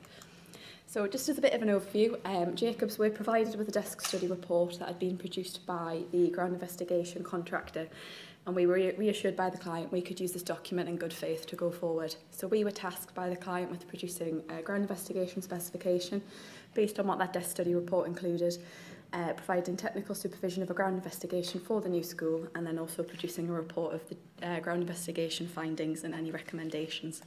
So just as a bit of an overview, um, Jacobs were provided with a desk study report that had been produced by the ground investigation contractor and we were re reassured by the client we could use this document in good faith to go forward. So we were tasked by the client with producing a ground investigation specification based on what that desk study report included uh, providing technical supervision of a ground investigation for the new school and then also producing a report of the uh, ground investigation findings and any recommendations.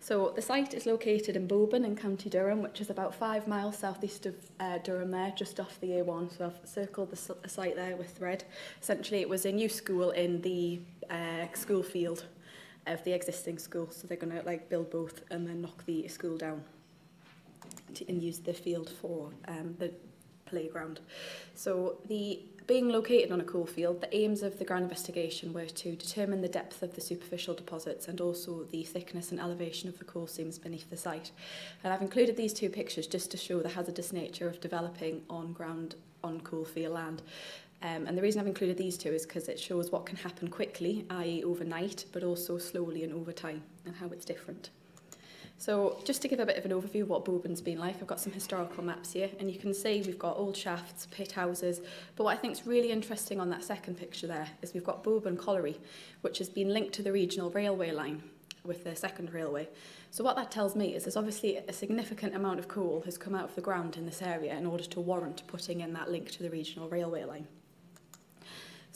So the site is located in Boban in County Durham, which is about five miles southeast of uh, Durham there, just off the A1. So I've circled the site there with red. Essentially, it was a new school in the uh, school field of the existing school. So they're going to like build both and then knock the school down and use the field for um, the playground. So the being located on a coal field, the aims of the ground investigation were to determine the depth of the superficial deposits and also the thickness and elevation of the coal seams beneath the site. And I've included these two pictures just to show the hazardous nature of developing on ground on coal field land. Um, and the reason I've included these two is because it shows what can happen quickly, i.e. overnight, but also slowly and over time and how it's different. So just to give a bit of an overview of what Bourbon's been like, I've got some historical maps here and you can see we've got old shafts, pit houses, but what I think is really interesting on that second picture there is we've got Bourbon Colliery, which has been linked to the regional railway line with the second railway. So what that tells me is there's obviously a significant amount of coal has come out of the ground in this area in order to warrant putting in that link to the regional railway line.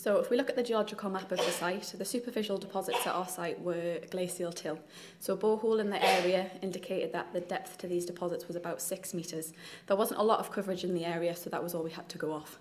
So if we look at the geological map of the site, the superficial deposits at our site were glacial till. So a borehole in the area indicated that the depth to these deposits was about six metres. There wasn't a lot of coverage in the area, so that was all we had to go off.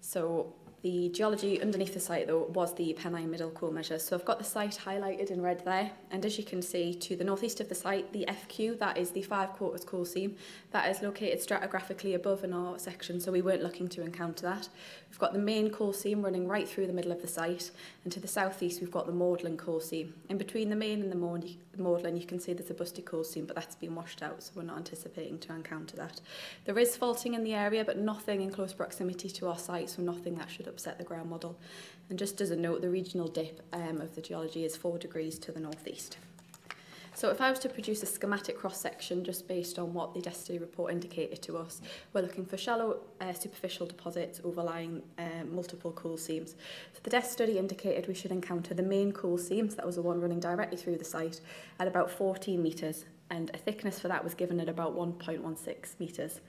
So The geology underneath the site, though, was the Pennine Middle Coal measure. So I've got the site highlighted in red there. And as you can see, to the northeast of the site, the FQ, that is the five quarters coal seam, that is located stratigraphically above in our section, so we weren't looking to encounter that. We've got the main coal seam running right through the middle of the site, and to the southeast, we've got the Maudlin coal seam. In between the main and the Maudlin, Maudlin, you can see there's a busty core seam, but that's been washed out, so we're not anticipating to encounter that. There is faulting in the area, but nothing in close proximity to our site, so nothing that should upset the ground model. And just as a note, the regional dip um, of the geology is 4 degrees to the northeast. So if I was to produce a schematic cross-section just based on what the density report indicated to us, we're looking for shallow uh, superficial deposits overlying uh, multiple cool seams. So the desk study indicated we should encounter the main cool seams, that was the one running directly through the site, at about 14 metres, and a thickness for that was given at about 1.16 metres.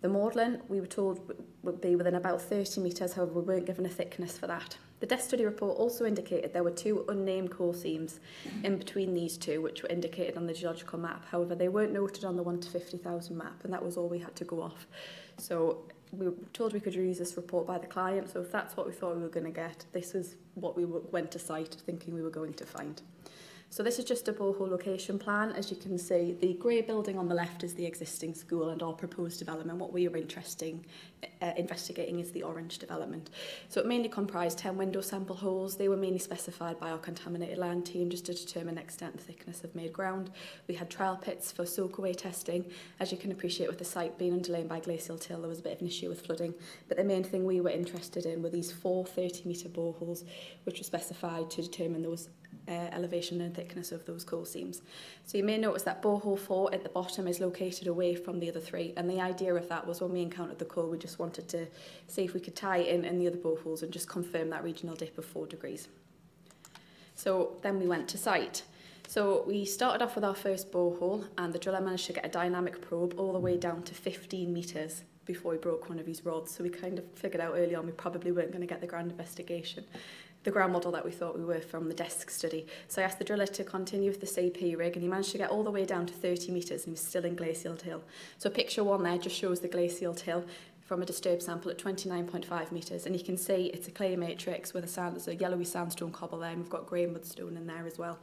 The Maudlin, we were told, would be within about 30 metres, however, we weren't given a thickness for that. The study report also indicated there were two unnamed coal seams in between these two, which were indicated on the geological map. However, they weren't noted on the 1 to 50,000 map, and that was all we had to go off. So we were told we could use this report by the client, so if that's what we thought we were going to get, this was what we went to site thinking we were going to find. So this is just a borehole location plan. As you can see, the grey building on the left is the existing school and our proposed development. What we are interesting, uh, investigating is the orange development. So it mainly comprised 10 window sample holes. They were mainly specified by our contaminated land team just to determine extent and thickness of made ground. We had trial pits for soak away testing. As you can appreciate with the site being underlain by glacial till, there was a bit of an issue with flooding. But the main thing we were interested in were these four 30 metre boreholes, which were specified to determine those uh, elevation and thickness of those coal seams. So you may notice that borehole 4 at the bottom is located away from the other three and the idea of that was when we encountered the coal we just wanted to see if we could tie in in the other boreholes and just confirm that regional dip of 4 degrees. So then we went to site. So we started off with our first borehole and the driller managed to get a dynamic probe all the way down to 15 metres before he broke one of his rods. So we kind of figured out early on we probably weren't going to get the ground investigation the ground model that we thought we were from the desk study. So I asked the driller to continue with the CP rig and he managed to get all the way down to 30 metres and he was still in glacial till. So picture one there just shows the glacial till from a disturbed sample at 29.5 metres. And you can see it's a clay matrix with a, sand, a yellowy sandstone cobble there. And we've got grey mudstone in there as well.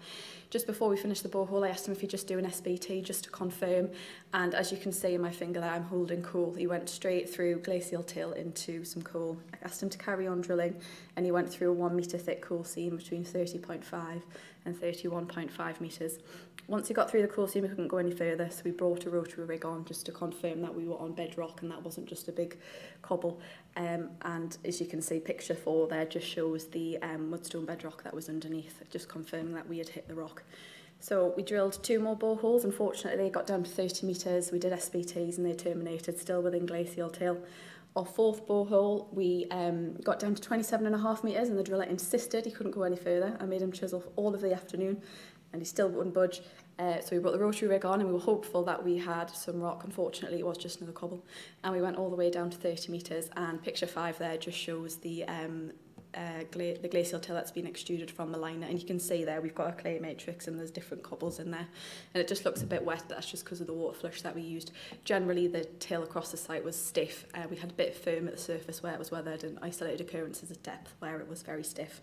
Just before we finish the borehole, I asked him if he'd just do an SBT just to confirm. And as you can see in my finger there, I'm holding coal. He went straight through glacial till into some coal. I asked him to carry on drilling and he went through a one metre thick coal seam between 30.5 and 31.5 metres. Once we got through the courseum, we couldn't go any further, so we brought a rotary rig on just to confirm that we were on bedrock and that wasn't just a big cobble. Um, and as you can see, picture four there just shows the um, mudstone bedrock that was underneath, just confirming that we had hit the rock. So we drilled two more boreholes. Unfortunately, they got down to 30 metres. We did SBTs and they terminated still within glacial till. Our fourth borehole, we um, got down to 27 and a half metres and the driller insisted he couldn't go any further. I made him chisel all of the afternoon and he still wouldn't budge. Uh, so we brought the rotary rig on and we were hopeful that we had some rock. Unfortunately, it was just another cobble. And we went all the way down to 30 metres and picture five there just shows the um, uh, gla the glacial till that's been extruded from the liner. And you can see there we've got a clay matrix and there's different cobbles in there. And it just looks a bit wet that's just because of the water flush that we used. Generally the till across the site was stiff. Uh, we had a bit firm at the surface where it was weathered and isolated occurrences at depth where it was very stiff.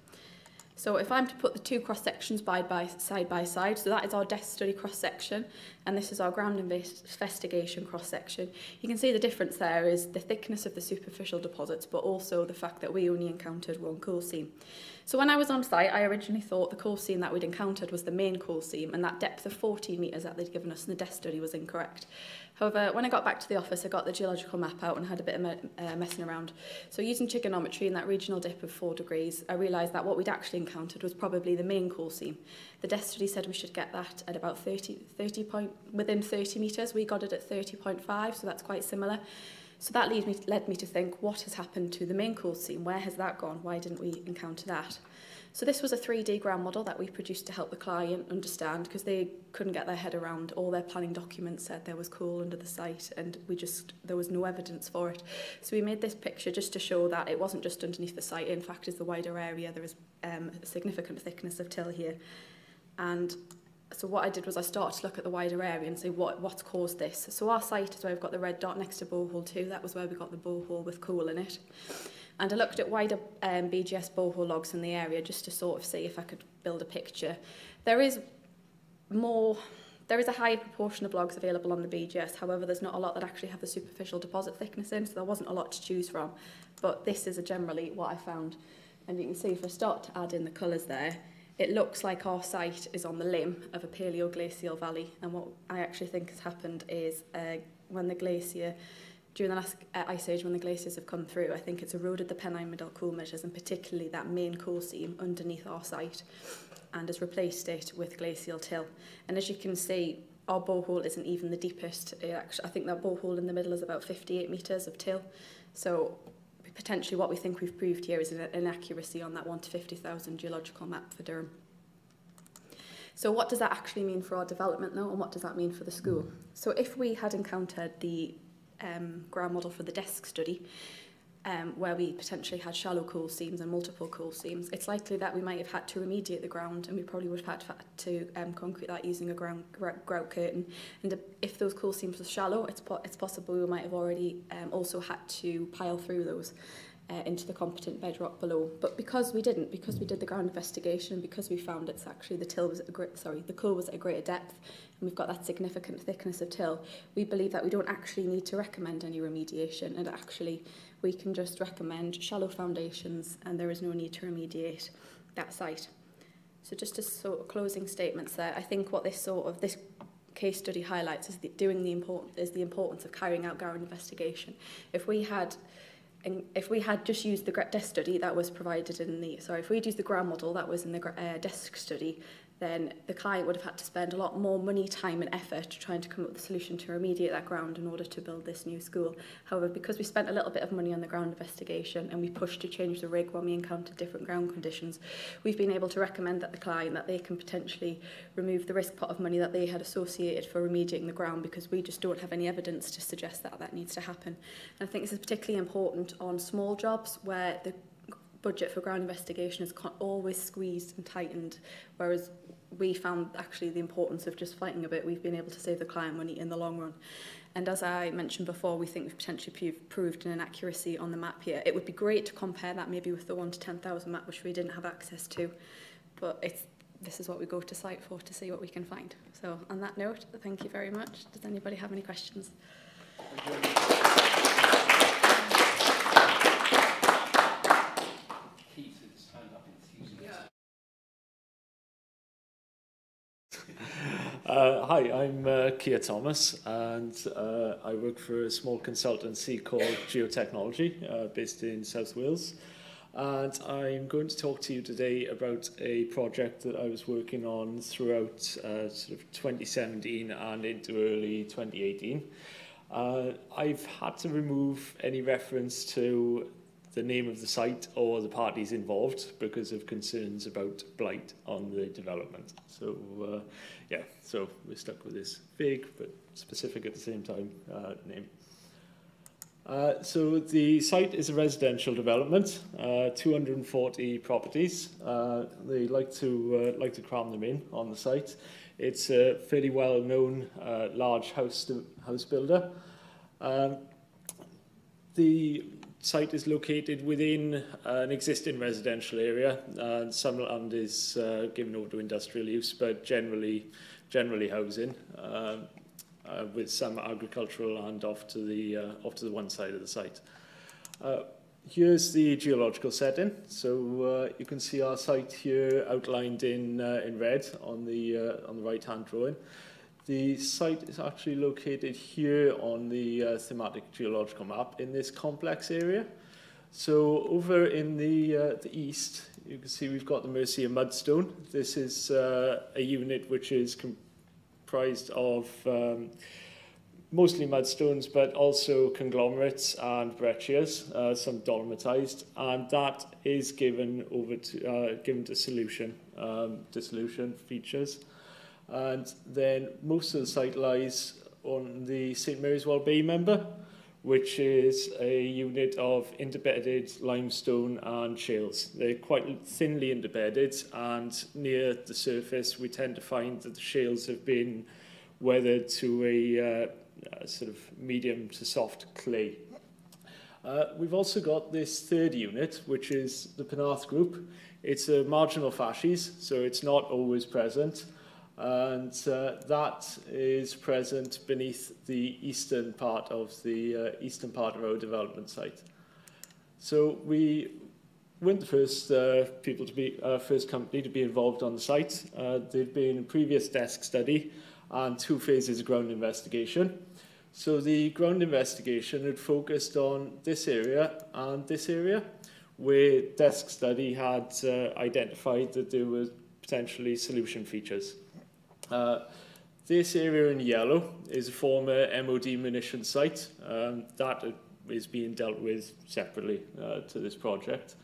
So if I'm to put the two cross sections by, by, side by side, so that is our desk study cross section and this is our ground investigation cross section. You can see the difference there is the thickness of the superficial deposits but also the fact that we only encountered one coal seam. So when I was on site, I originally thought the coal seam that we'd encountered was the main coal seam, and that depth of 14 metres that they'd given us in the desk study was incorrect. However, when I got back to the office, I got the geological map out and had a bit of me uh, messing around. So using trigonometry and that regional dip of 4 degrees, I realised that what we'd actually encountered was probably the main coal seam. The desk study said we should get that at about 30, 30 point, within 30 metres. We got it at 30.5, so that's quite similar. So that lead me, led me to think, what has happened to the main cold seam? Where has that gone? Why didn't we encounter that? So this was a 3D ground model that we produced to help the client understand because they couldn't get their head around all their planning documents said there was coal under the site and we just there was no evidence for it. So we made this picture just to show that it wasn't just underneath the site in fact is the wider area there is um, a significant thickness of till here and so what I did was I started to look at the wider area and say what what's caused this. So our site is where we've got the red dot next to borehole 2. That was where we got the borehole with coal in it. And I looked at wider um, BGS borehole logs in the area just to sort of see if I could build a picture. There is more there is a higher proportion of logs available on the BGS. However, there's not a lot that actually have the superficial deposit thickness in, so there wasn't a lot to choose from. But this is a generally what I found. And you can see if I start to add in the colours there, it looks like our site is on the limb of a paleoglacial valley. And what I actually think has happened is uh, when the glacier, during the last uh, ice age, when the glaciers have come through, I think it's eroded the Pennine Middle Cool Measures and particularly that main cool seam underneath our site and has replaced it with glacial till. And as you can see, our borehole isn't even the deepest. It actually, I think that borehole in the middle is about 58 metres of till. So potentially what we think we've proved here is an inaccuracy on that 1 to 50,000 geological map for Durham. So what does that actually mean for our development though, and what does that mean for the school? So if we had encountered the um, ground model for the desk study, um, where we potentially had shallow coal seams and multiple coal seams, it's likely that we might have had to remediate the ground and we probably would have had to um, concrete that using a ground grout curtain. And if those coal seams were shallow, it's, po it's possible we might have already um, also had to pile through those uh, into the competent bedrock below. But because we didn't, because we did the ground investigation, and because we found it's actually the till was at a great, sorry, the coal was at a greater depth, and we've got that significant thickness of till, we believe that we don't actually need to recommend any remediation, and actually we can just recommend shallow foundations, and there is no need to remediate that site. So just as sort of closing statements there, I think what this sort of this case study highlights is the, doing the important is the importance of carrying out ground investigation. If we had and if we had just used the desk study that was provided in the sorry if we'd used the ground model that was in the uh, desk study then the client would have had to spend a lot more money, time and effort trying to come up with a solution to remediate that ground in order to build this new school. However, because we spent a little bit of money on the ground investigation and we pushed to change the rig when we encountered different ground conditions, we've been able to recommend that the client that they can potentially remove the risk pot of money that they had associated for remediating the ground because we just don't have any evidence to suggest that that needs to happen. And I think this is particularly important on small jobs where the budget for ground investigation is always squeezed and tightened, whereas we found actually the importance of just fighting a bit. We've been able to save the client money in the long run. And as I mentioned before, we think we've potentially proved an inaccuracy on the map here. It would be great to compare that maybe with the 1 to 10,000 map, which we didn't have access to. But it's this is what we go to site for to see what we can find. So on that note, thank you very much. Does anybody have any questions? Thank you. Uh, hi, I'm uh, Kia Thomas, and uh, I work for a small consultancy called Geotechnology, uh, based in South Wales. And I'm going to talk to you today about a project that I was working on throughout uh, sort of 2017 and into early 2018. Uh, I've had to remove any reference to the name of the site or the parties involved because of concerns about blight on the development. So uh, yeah, so we're stuck with this vague but specific at the same time uh, name. Uh, so the site is a residential development, uh, 240 properties. Uh, they like to uh, like to cram them in on the site. It's a fairly well-known large house house builder. Um, the site is located within uh, an existing residential area. Uh, some land is uh, given over to industrial use, but generally, generally housing, uh, uh, with some agricultural land off to the uh, off to the one side of the site. Uh, here's the geological setting. So uh, you can see our site here outlined in uh, in red on the uh, on the right hand drawing. The site is actually located here on the uh, thematic geological map in this complex area. So over in the, uh, the east, you can see we've got the Mercia Mudstone. This is uh, a unit which is comprised of um, mostly mudstones, but also conglomerates and breccias, uh, some dolomitized, and that is given over to uh, given to solution, um, dissolution features. and then most of the site lies on the St Mary's Well Bay member, which is a unit of interbedded limestone and shales. They're quite thinly interbedded and near the surface we tend to find that the shales have been weathered to a, uh, sort of medium to soft clay. Uh, we've also got this third unit, which is the Penarth group. It's a marginal fasces, so it's not always present. And uh, that is present beneath the eastern part of the uh, eastern part of our development site. So we weren't the first uh, people to be, uh, first company to be involved on the site. Uh, there'd been a previous desk study and two phases of ground investigation. So the ground investigation had focused on this area and this area, where desk study had uh, identified that there were potentially solution features. Uh, this area in yellow is a former MOD munition site. Um, that is being dealt with separately uh, to this project.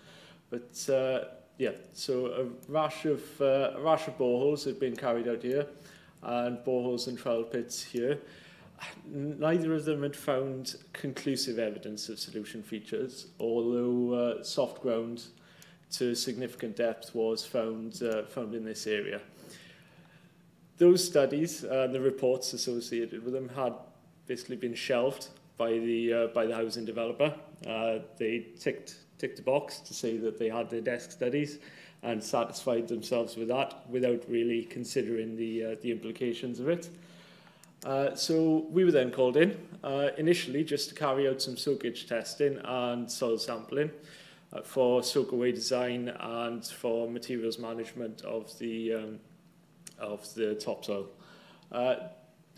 But uh, yeah, so a rash of uh, a rash of boreholes have been carried out here, and boreholes and trial pits here. Neither of them had found conclusive evidence of solution features, although uh, soft ground to significant depth was found uh, found in this area. Those studies and uh, the reports associated with them had basically been shelved by the uh, by the housing developer. Uh, they ticked ticked a box to say that they had their desk studies and satisfied themselves with that without really considering the uh, the implications of it. Uh, so we were then called in uh, initially just to carry out some soakage testing and soil sampling for soakaway design and for materials management of the um, of the topsoil. Uh,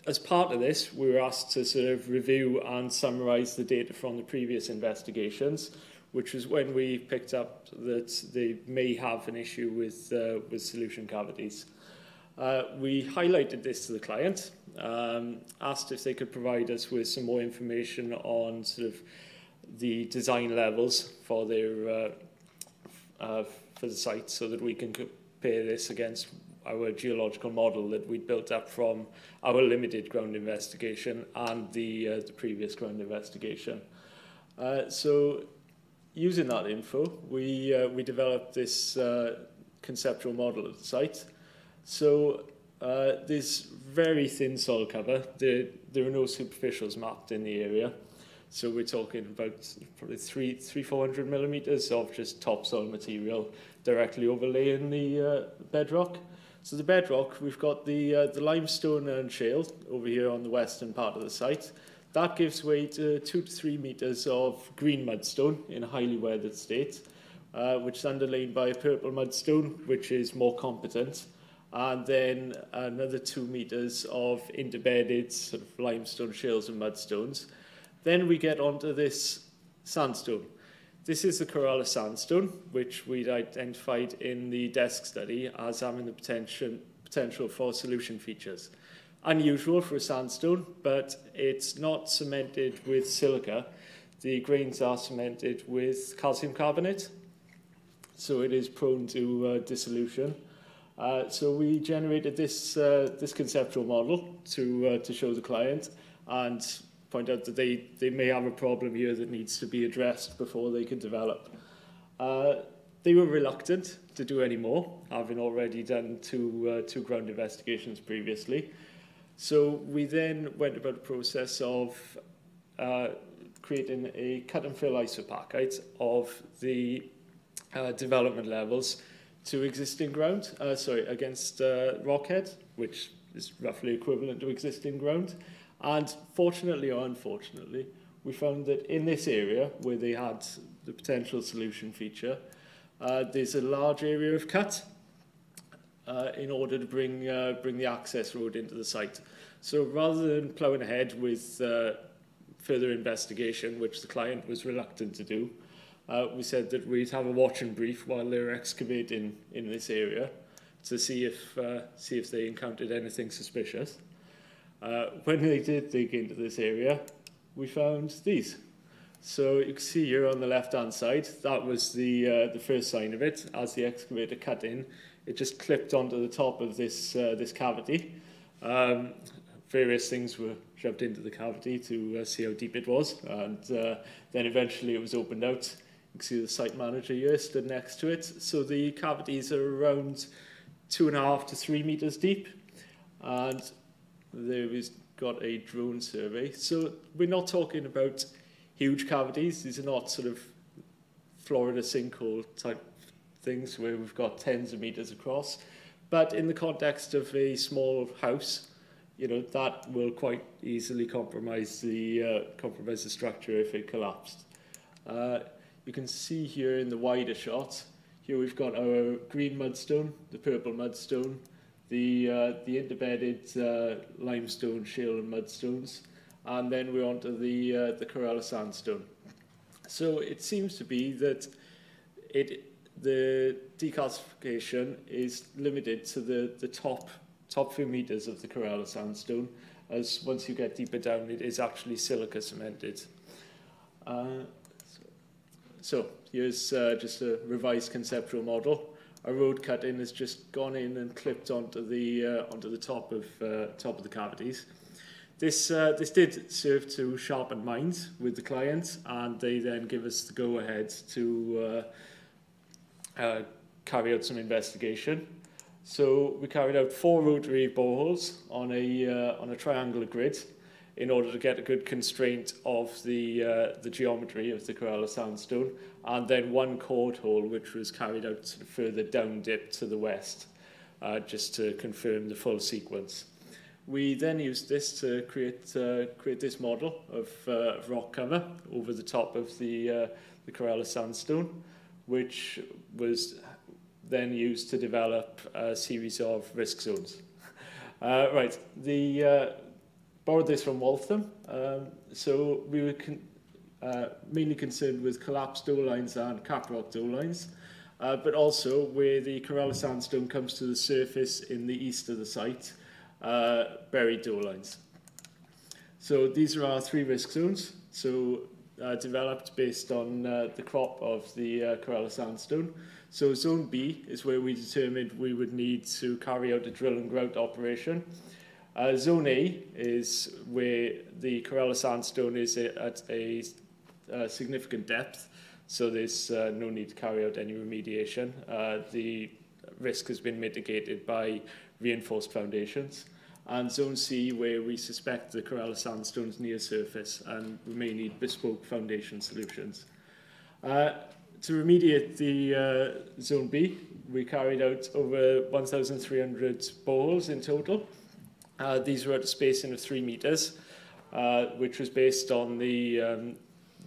as part of this, we were asked to sort of review and summarise the data from the previous investigations, which was when we picked up that they may have an issue with, uh, with solution cavities. Uh, we highlighted this to the client, um, asked if they could provide us with some more information on sort of the design levels for their uh, uh, for the site so that we can compare this against our geological model that we'd built up from our limited ground investigation and the, uh, the previous ground investigation. Uh, so using that info, we, uh, we developed this uh, conceptual model of the site. So uh, very thin soil cover. There, there are no superficials mapped in the area. So we're talking about probably three, three, 400 millimeters of just topsoil material directly overlaying the uh, bedrock. So the bedrock, we've got the, uh, the limestone and shale over here on the western part of the site. That gives way to two to three meters of green mudstone in a highly weathered state, uh, which is underlain by a purple mudstone, which is more competent. And then another two meters of interbedded sort of limestone shales and mudstones. Then we get onto this sandstone, This is the Kerala sandstone, which we'd identified in the desk study as having the potential, potential for solution features. Unusual for a sandstone, but it's not cemented with silica. The grains are cemented with calcium carbonate, so it is prone to uh, dissolution. Uh, so we generated this uh, this conceptual model to uh, to show the client, and point out that they, they may have a problem here that needs to be addressed before they can develop. Uh, they were reluctant to do any more, having already done two, uh, two ground investigations previously. So we then went about the process of uh, creating a cut and fill isopachyte of the uh, development levels to existing ground, uh, sorry, against uh, rockhead, which is roughly equivalent to existing ground. And fortunately or unfortunately, we found that in this area where they had the potential solution feature, uh, there's a large area of cut uh, in order to bring, uh, bring the access road into the site. So rather than ploughing ahead with uh, further investigation, which the client was reluctant to do, uh, we said that we'd have a watch and brief while they were excavating in this area to see if, uh, see if they encountered anything suspicious. Uh, when they did dig into this area, we found these. So you can see here on the left-hand side, that was the, uh, the first sign of it. As the excavator cut in, it just clipped onto the top of this, uh, this cavity. Um, various things were shoved into the cavity to uh, see how deep it was, and uh, then eventually it was opened out. You can see the site manager here stood next to it. So the cavities are around two and a half to three meters deep, and there is got a drone survey. So we're not talking about huge cavities. These are not sort of Florida sinkhole type things where we've got tens of meters across. But in the context of a small house, you know, that will quite easily compromise the, uh, compromise the structure if it collapsed. Uh, you can see here in the wider shot, here we've got our green mudstone, the purple mudstone, the, uh, the interbedded uh, limestone, shale and mudstones, and then we're onto the, uh, the Quarella sandstone. So it seems to be that it, the decalcification is limited to the, the top, top few meters of the Quarella sandstone, as once you get deeper down, it is actually silica cemented. Uh, so, so here's uh, just a revised conceptual model a road cut in has just gone in and clipped onto the uh, onto the top of uh, top of the cavities. This uh, this did serve to sharpen minds with the client, and they then give us the go ahead to uh, uh, carry out some investigation. So we carried out four rotary boreholes on a uh, on a triangular grid in order to get a good constraint of the, uh, the geometry of the Corella sandstone, and then one chord hole which was carried out sort of further down dip to the west, uh, just to confirm the full sequence. We then used this to create, uh, create this model of uh, rock cover over the top of the, uh, the Corella sandstone, which was then used to develop a series of risk zones. Uh, right, the, uh, borrowed this from Waltham. Um, so we were con uh, mainly concerned with collapsed dough lines and caprock dolines. uh, but also where the Quarella sandstone comes to the surface in the east of the site, uh, buried dolines. So these are our three risk zones. So uh, developed based on uh, the crop of the uh, Quarella sandstone. So zone B is where we determined we would need to carry out a drill and grout operation. Uh, zone A is where the Quarella sandstone is at a, a significant depth, so there's uh, no need to carry out any remediation. Uh, the risk has been mitigated by reinforced foundations. And zone C, where we suspect the Quarella sandstone's near surface and we may need bespoke foundation solutions. Uh, to remediate the uh, zone B, we carried out over 1,300 boreholes in total. Uh, these were at a spacing of three meters, uh, which was based on the, um,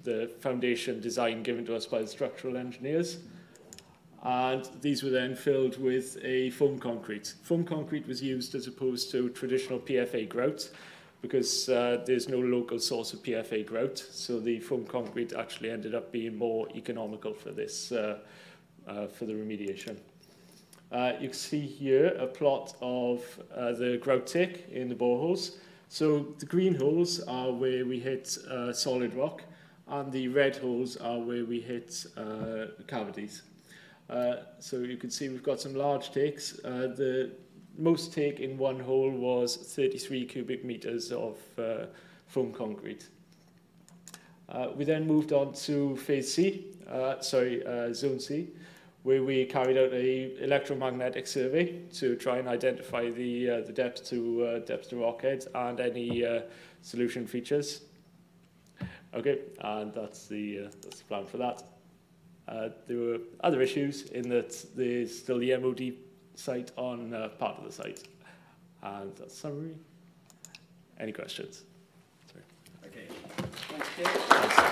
the foundation design given to us by the structural engineers. And these were then filled with a foam concrete. Foam concrete was used as opposed to traditional PFA grout because uh, there's no local source of PFA grout. So the foam concrete actually ended up being more economical for this, uh, uh, for the remediation. Uh, you can see here a plot of uh, the grout tick in the boreholes. So the green holes are where we hit uh, solid rock, and the red holes are where we hit uh, cavities. Uh, so you can see we've got some large takes. Uh, the most take in one hole was 33 cubic meters of foam concrete. We then moved on to phase C, sorry, zone C, where we carried out a electromagnetic survey to try and identify the uh, the depth to uh, depth to rockhead and any uh, solution features. Okay, and that's the uh, that's the plan for that. Uh, there were other issues in that there's still the MOD site on uh, part of the site. And that's summary. Any questions? Sorry. Okay. Thanks,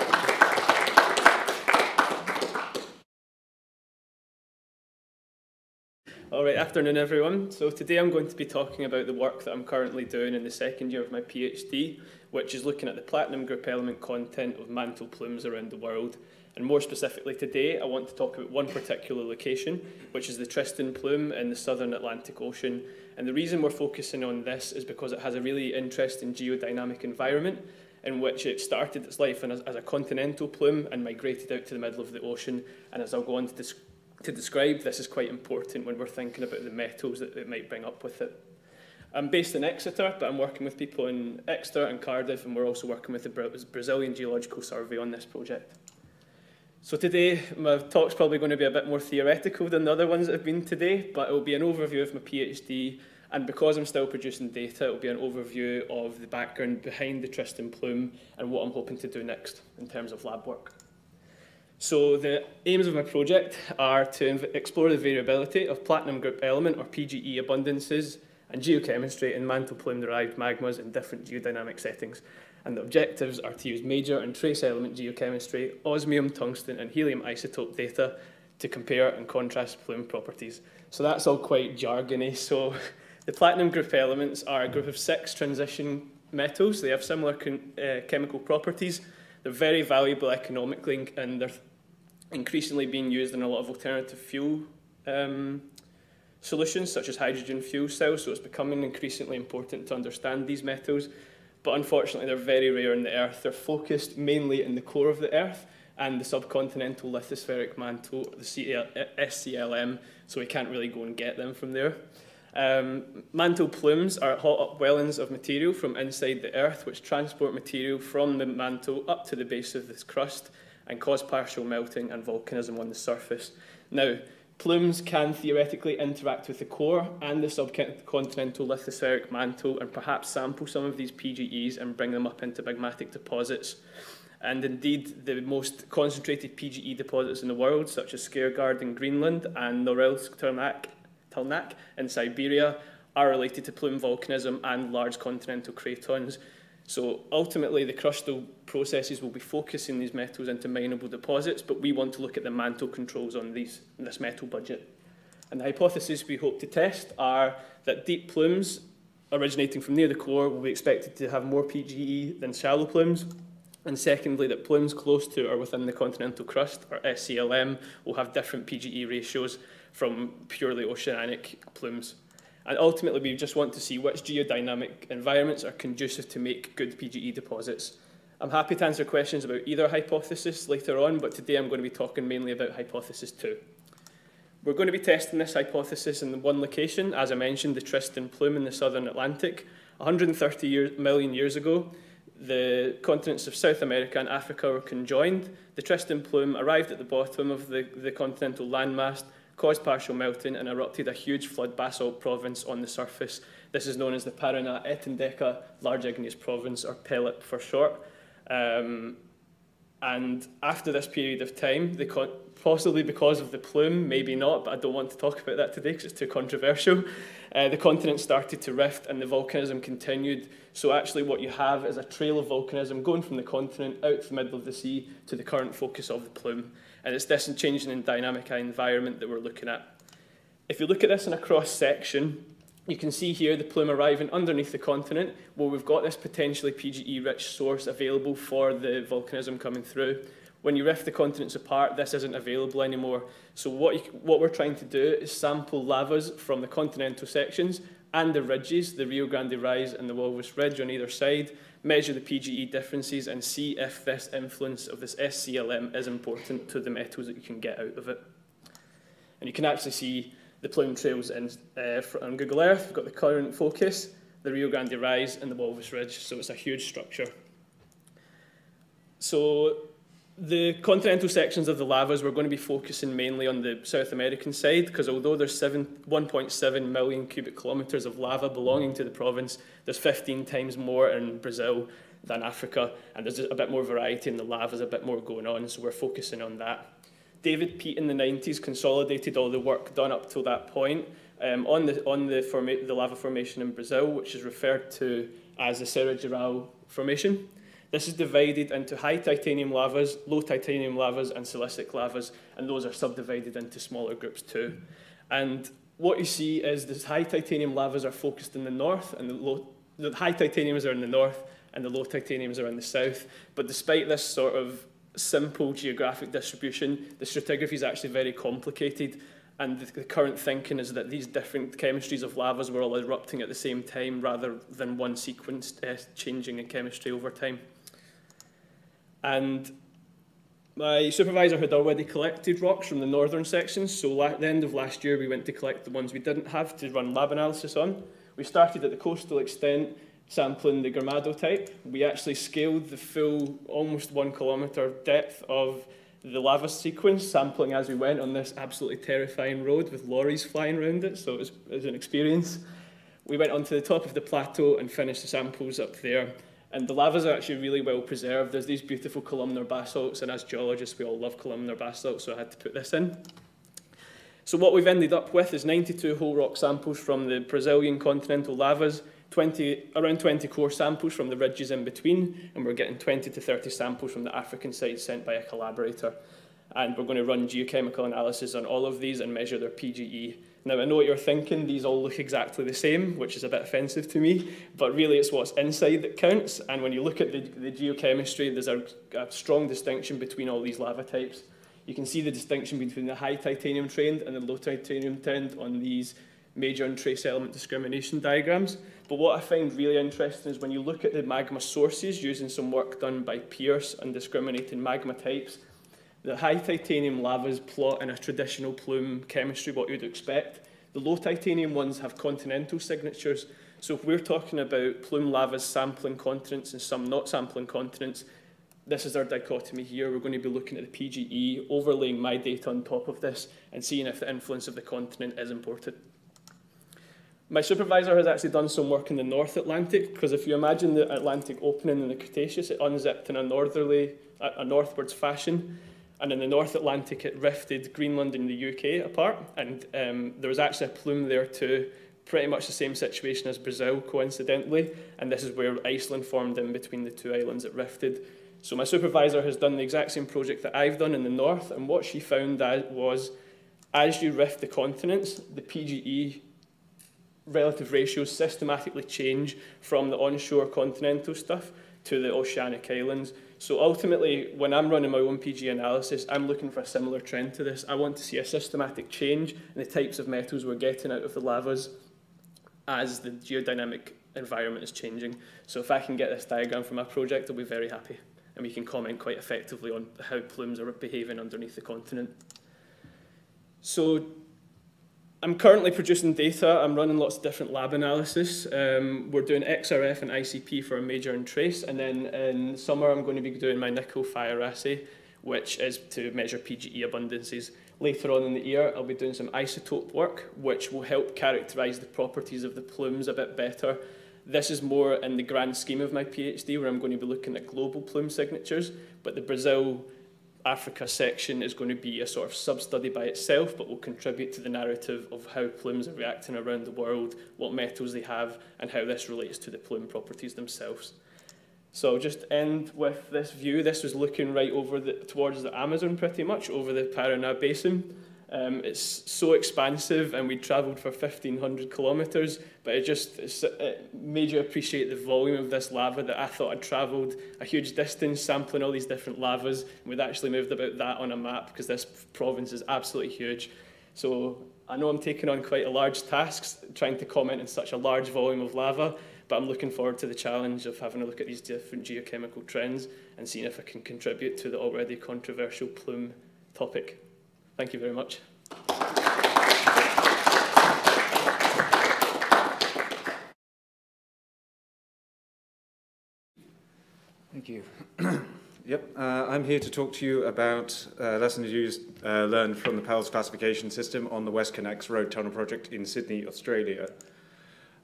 All right, afternoon everyone. So today I'm going to be talking about the work that I'm currently doing in the second year of my PhD, which is looking at the platinum group element content of mantle plumes around the world. And more specifically today, I want to talk about one particular location, which is the Tristan plume in the southern Atlantic Ocean. And the reason we're focusing on this is because it has a really interesting geodynamic environment in which it started its life as, as a continental plume and migrated out to the middle of the ocean. And as I'll go on to describe, to describe, this is quite important when we're thinking about the metals that it might bring up with it. I'm based in Exeter, but I'm working with people in Exeter and Cardiff, and we're also working with the Brazilian Geological Survey on this project. So today, my talk's probably going to be a bit more theoretical than the other ones that have been today, but it will be an overview of my PhD, and because I'm still producing data, it will be an overview of the background behind the Tristan plume and what I'm hoping to do next in terms of lab work. So the aims of my project are to explore the variability of platinum group element or PGE abundances and geochemistry in mantle plume derived magmas in different geodynamic settings. And the objectives are to use major and trace element geochemistry, osmium, tungsten and helium isotope data to compare and contrast plume properties. So that's all quite jargony. So the platinum group elements are a group of six transition metals. They have similar uh, chemical properties. They're very valuable economically and they're increasingly being used in a lot of alternative fuel um, solutions, such as hydrogen fuel cells, so it's becoming increasingly important to understand these metals. But unfortunately, they're very rare in the Earth. They're focused mainly in the core of the Earth and the subcontinental lithospheric mantle, the SCLM, so we can't really go and get them from there. Um, mantle plumes are hot upwellings of material from inside the Earth, which transport material from the mantle up to the base of this crust and cause partial melting and volcanism on the surface. Now, plumes can theoretically interact with the core and the subcontinental lithospheric mantle and perhaps sample some of these PGEs and bring them up into magmatic deposits. And indeed, the most concentrated PGE deposits in the world, such as Skaergaard in Greenland and Norilsk Talnakh in Siberia, are related to plume volcanism and large continental cratons. So ultimately, the crustal processes will be focusing these metals into mineable deposits, but we want to look at the mantle controls on these, this metal budget. And the hypotheses we hope to test are that deep plumes originating from near the core will be expected to have more PGE than shallow plumes, And secondly, that plumes close to or within the continental crust, or SCLM, will have different PGE ratios from purely oceanic plumes. And ultimately, we just want to see which geodynamic environments are conducive to make good PGE deposits. I'm happy to answer questions about either hypothesis later on, but today I'm going to be talking mainly about hypothesis 2. We're going to be testing this hypothesis in one location, as I mentioned, the Tristan plume in the southern Atlantic. 130 year, million years ago, the continents of South America and Africa were conjoined. The Tristan plume arrived at the bottom of the, the continental landmass, caused partial melting and erupted a huge flood basalt province on the surface. This is known as the Paraná Etendeka Large Igneous Province, or PELIP for short. Um, and after this period of time, possibly because of the plume, maybe not, but I don't want to talk about that today because it's too controversial. Uh, the continent started to rift and the volcanism continued. So actually what you have is a trail of volcanism going from the continent out to the middle of the sea to the current focus of the plume. And it's this changing and dynamic environment that we're looking at. If you look at this in a cross section, you can see here the plume arriving underneath the continent where we've got this potentially PGE rich source available for the volcanism coming through. When you rift the continents apart, this isn't available anymore. So what, you, what we're trying to do is sample lavas from the continental sections and the ridges, the Rio Grande Rise and the Walvis Ridge on either side, measure the PGE differences and see if this influence of this SCLM is important to the metals that you can get out of it. And you can actually see the plume trails in, uh, on Google Earth. We've got the current focus, the Rio Grande Rise and the Walvis Ridge, so it's a huge structure. So the continental sections of the lavas, we're going to be focusing mainly on the South American side because although there's 1.7 million cubic kilometres of lava belonging to the province, there's 15 times more in Brazil than Africa, and there's a bit more variety in the lavas, a bit more going on, so we're focusing on that. David Peate in the 90s consolidated all the work done up to that point um, on, the, on the, the lava formation in Brazil, which is referred to as the Serra Geral Formation. This is divided into high titanium lavas, low titanium lavas, and silicic lavas, and those are subdivided into smaller groups too. And what you see is the high titanium lavas are focused in the north, and the, low, the high titaniums are in the north, and the low titaniums are in the south. But despite this sort of simple geographic distribution, the stratigraphy is actually very complicated, and the, the current thinking is that these different chemistries of lavas were all erupting at the same time rather than one sequence uh, changing in chemistry over time. And my supervisor had already collected rocks from the northern sections, so at the end of last year we went to collect the ones we didn't have to run lab analysis on. We started at the coastal extent, sampling the Gramado type. We actually scaled the full, almost one kilometre depth of the lava sequence, sampling as we went on this absolutely terrifying road with lorries flying around it, so it was, it was an experience. We went onto the top of the plateau and finished the samples up there. And the lavas are actually really well preserved. There's these beautiful columnar basalts, and as geologists, we all love columnar basalts, so I had to put this in. So what we've ended up with is 92 whole rock samples from the Brazilian continental lavas, 20, around 20 core samples from the ridges in between, and we're getting 20 to 30 samples from the African side sent by a collaborator. And we're going to run geochemical analysis on all of these and measure their PGE now, I know what you're thinking, these all look exactly the same, which is a bit offensive to me, but really it's what's inside that counts. And when you look at the, the geochemistry, there's a, a strong distinction between all these lava types. You can see the distinction between the high titanium trend and the low titanium trend on these major and trace element discrimination diagrams. But what I find really interesting is when you look at the magma sources using some work done by Pearce on discriminating magma types, the high titanium lavas plot in a traditional plume chemistry, what you'd expect. The low titanium ones have continental signatures. So if we're talking about plume lavas sampling continents and some not sampling continents, this is our dichotomy here. We're going to be looking at the PGE, overlaying my data on top of this, and seeing if the influence of the continent is important. My supervisor has actually done some work in the North Atlantic, because if you imagine the Atlantic opening in the Cretaceous, it unzipped in a northerly, a northwards fashion. And in the North Atlantic, it rifted Greenland and the UK apart. And um, there was actually a plume there too, pretty much the same situation as Brazil, coincidentally. And this is where Iceland formed in between the two islands it rifted. So my supervisor has done the exact same project that I've done in the north. And what she found was, as you rift the continents, the PGE relative ratios systematically change from the onshore continental stuff to the oceanic islands. So ultimately, when I'm running my own PG analysis, I'm looking for a similar trend to this. I want to see a systematic change in the types of metals we're getting out of the lavas as the geodynamic environment is changing. So if I can get this diagram from my project, I'll be very happy. And we can comment quite effectively on how plumes are behaving underneath the continent. So I'm currently producing data. I'm running lots of different lab analysis. Um, we're doing XRF and ICP for a major and trace, and then in summer I'm going to be doing my nickel fire assay, which is to measure PGE abundances. Later on in the year, I'll be doing some isotope work, which will help characterise the properties of the plumes a bit better. This is more in the grand scheme of my PhD, where I'm going to be looking at global plume signatures, but the Brazil Africa section is going to be a sort of sub-study by itself, but will contribute to the narrative of how plumes are reacting around the world, what metals they have, and how this relates to the plume properties themselves. So I'll just end with this view. This was looking right over the, towards the Amazon pretty much, over the Paraná Basin. Um, it's so expansive and we travelled for 1,500 kilometres, but it just it made you appreciate the volume of this lava that I thought I'd travelled a huge distance sampling all these different lavas. And we'd actually moved about that on a map because this province is absolutely huge. So I know I'm taking on quite a large task trying to comment on such a large volume of lava, but I'm looking forward to the challenge of having a look at these different geochemical trends and seeing if I can contribute to the already controversial plume topic. Thank you very much. Thank you. yep, uh, I'm here to talk to you about uh, lessons used, uh, learned from the Pells classification system on the West WestConnex Road Tunnel project in Sydney, Australia.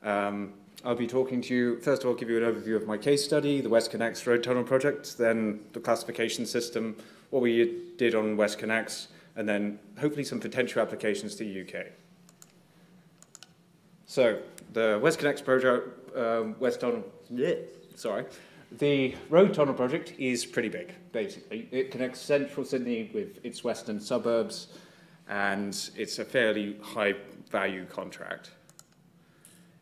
Um, I'll be talking to you, first of all, give you an overview of my case study, the West WestConnex Road Tunnel project, then the classification system, what we did on West WestConnex, and then hopefully some potential applications to the UK. So the WestConnex project, um, West Tunnel, sorry, the road tunnel project is pretty big, basically. It connects central Sydney with its western suburbs, and it's a fairly high value contract.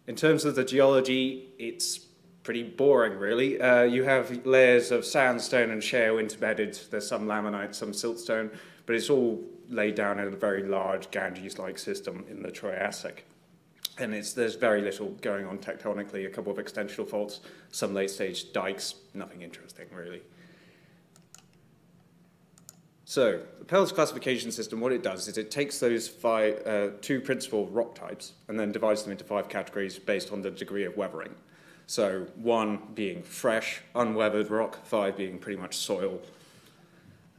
In terms of the geology, it's pretty boring, really. Uh, you have layers of sandstone and shale interbedded. There's some laminite, some siltstone, but it's all laid down in a very large Ganges-like system in the Triassic. And it's, there's very little going on tectonically, a couple of extensional faults, some late-stage dikes, nothing interesting, really. So, the Pells classification system, what it does is it takes those five, uh, two principal rock types and then divides them into five categories based on the degree of weathering. So, one being fresh, unweathered rock, five being pretty much soil,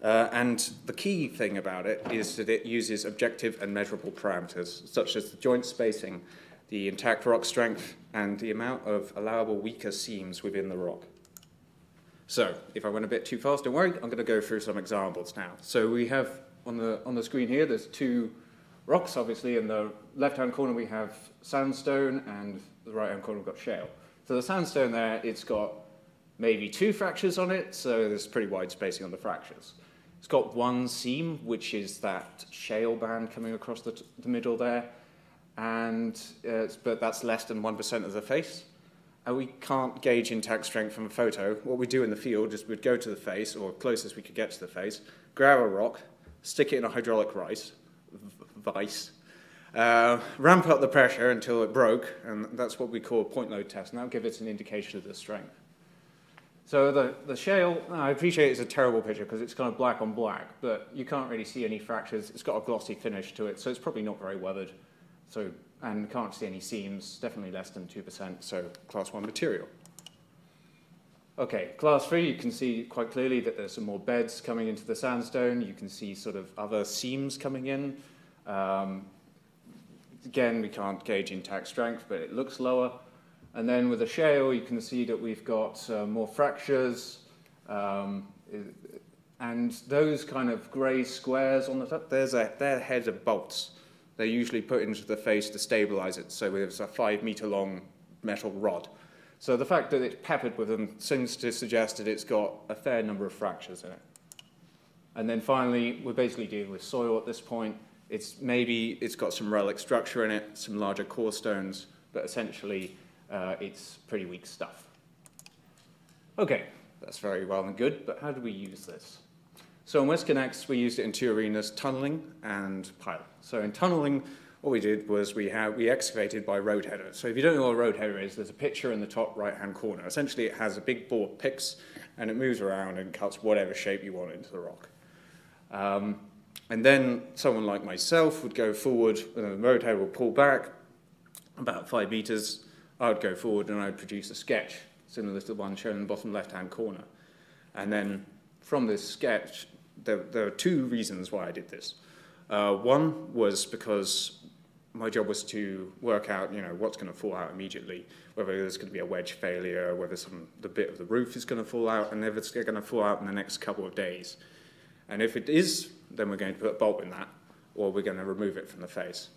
uh, and the key thing about it is that it uses objective and measurable parameters, such as the joint spacing, the intact rock strength, and the amount of allowable weaker seams within the rock. So, if I went a bit too fast, don't worry, I'm going to go through some examples now. So we have on the, on the screen here, there's two rocks, obviously. In the left-hand corner, we have sandstone, and the right-hand corner, we've got shale. So the sandstone there, it's got maybe two fractures on it, so there's pretty wide spacing on the fractures. It's got one seam, which is that shale band coming across the, the middle there, and uh, but that's less than 1% of the face. And we can't gauge intact strength from a photo. What we do in the field is we'd go to the face, or closest we could get to the face, grab a rock, stick it in a hydraulic rice, vice, uh, ramp up the pressure until it broke, and that's what we call a point load test, and that'll give us an indication of the strength. So the, the shale, I appreciate it's a terrible picture because it's kind of black on black, but you can't really see any fractures. It's got a glossy finish to it, so it's probably not very weathered. So, and can't see any seams, definitely less than 2%, so class 1 material. Okay, class 3, you can see quite clearly that there's some more beds coming into the sandstone. You can see sort of other seams coming in. Um, again, we can't gauge intact strength, but it looks lower. And then with the shale, you can see that we've got uh, more fractures, um, and those kind of grey squares on the top, there's a, they're heads of bolts. They're usually put into the face to stabilize it, so it's a five meter long metal rod. So the fact that it's peppered with them seems to suggest that it's got a fair number of fractures in it. And then finally, we're basically dealing with soil at this point. It's maybe it's got some relic structure in it, some larger core stones, but essentially uh, it's pretty weak stuff. Okay, That's very well and good, but how do we use this? So in WestConnex, we used it in two arenas, tunneling and piling. So in tunneling, what we did was we, have, we excavated by road header. So if you don't know what a road header is, there's a picture in the top right-hand corner. Essentially, it has a big bore picks, and it moves around and cuts whatever shape you want into the rock. Um, and then someone like myself would go forward, and the road header will pull back about five meters. I would go forward and I would produce a sketch, similar to the one shown in the bottom left-hand corner. And then from this sketch, there, there are two reasons why I did this. Uh, one was because my job was to work out, you know, what's going to fall out immediately, whether there's going to be a wedge failure, whether some the bit of the roof is going to fall out, and if it's going to fall out in the next couple of days. And if it is, then we're going to put a bolt in that, or we're going to remove it from the face.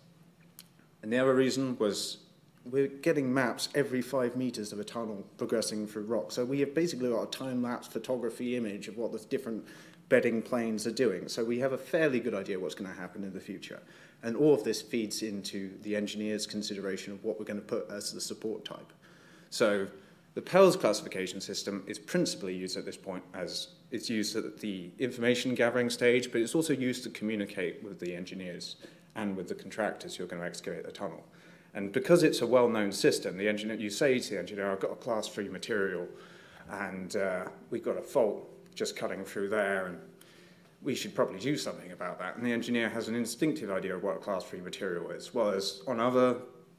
And the other reason was we're getting maps every five meters of a tunnel progressing through rock. So we have basically got a time-lapse photography image of what the different bedding planes are doing. So we have a fairly good idea what's going to happen in the future. And all of this feeds into the engineer's consideration of what we're going to put as the support type. So the Pells classification system is principally used at this point as it's used at the information gathering stage, but it's also used to communicate with the engineers and with the contractors who are going to excavate the tunnel. And because it's a well-known system, the engineer, you say to the engineer, I've got a class 3 material, and uh, we've got a fault just cutting through there, and we should probably do something about that. And the engineer has an instinctive idea of what a class 3 material is. Whereas on other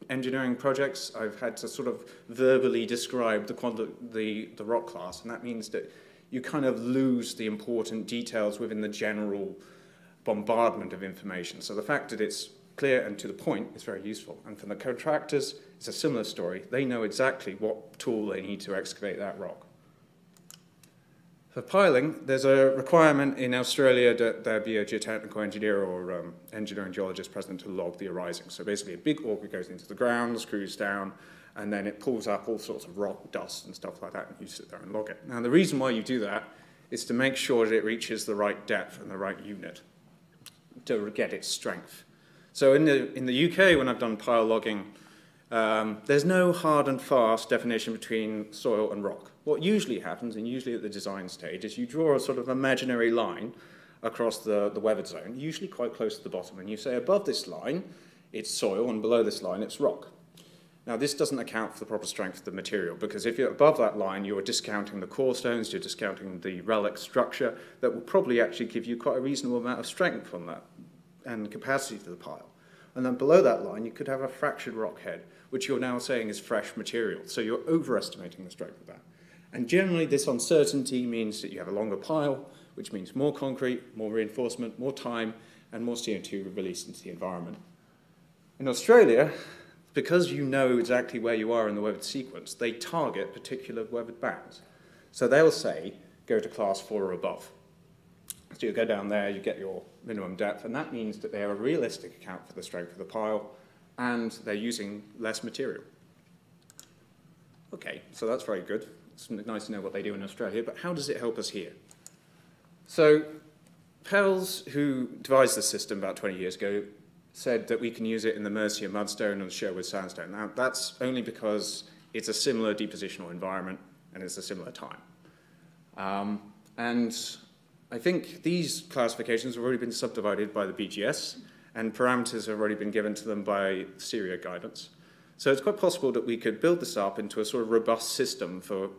engineering projects, I've had to sort of verbally describe the, the, the rock class, and that means that you kind of lose the important details within the general bombardment of information. So the fact that it's clear and to the point is very useful. And for the contractors, it's a similar story. They know exactly what tool they need to excavate that rock. For piling, there's a requirement in Australia that there be a geotechnical engineer or um, engineering geologist present to log the arising. So basically a big auger goes into the ground, screws down, and then it pulls up all sorts of rock, dust, and stuff like that, and you sit there and log it. Now, the reason why you do that is to make sure that it reaches the right depth and the right unit to get its strength. So in the, in the UK, when I've done pile logging, um, there's no hard and fast definition between soil and rock. What usually happens, and usually at the design stage, is you draw a sort of imaginary line across the, the weathered zone, usually quite close to the bottom, and you say above this line, it's soil, and below this line, it's rock. Now, this doesn't account for the proper strength of the material, because if you're above that line, you're discounting the core stones, you're discounting the relic structure that will probably actually give you quite a reasonable amount of strength on that and capacity to the pile. And then below that line, you could have a fractured rock head, which you're now saying is fresh material. So you're overestimating the strength of that. And generally, this uncertainty means that you have a longer pile, which means more concrete, more reinforcement, more time, and more CO2 released into the environment. In Australia, because you know exactly where you are in the weathered sequence, they target particular weathered bands. So they'll say, go to class 4 or above. So you go down there, you get your minimum depth, and that means that they have a realistic account for the strength of the pile, and they're using less material. Okay, so that's very good. It's nice to know what they do in Australia, but how does it help us here? So Pells, who devised the system about 20 years ago, said that we can use it in the Mercia mudstone and Sherwood sandstone. Now, that's only because it's a similar depositional environment and it's a similar time. Um, and I think these classifications have already been subdivided by the BGS, and parameters have already been given to them by CIRIA guidance. So it's quite possible that we could build this up into a sort of robust system for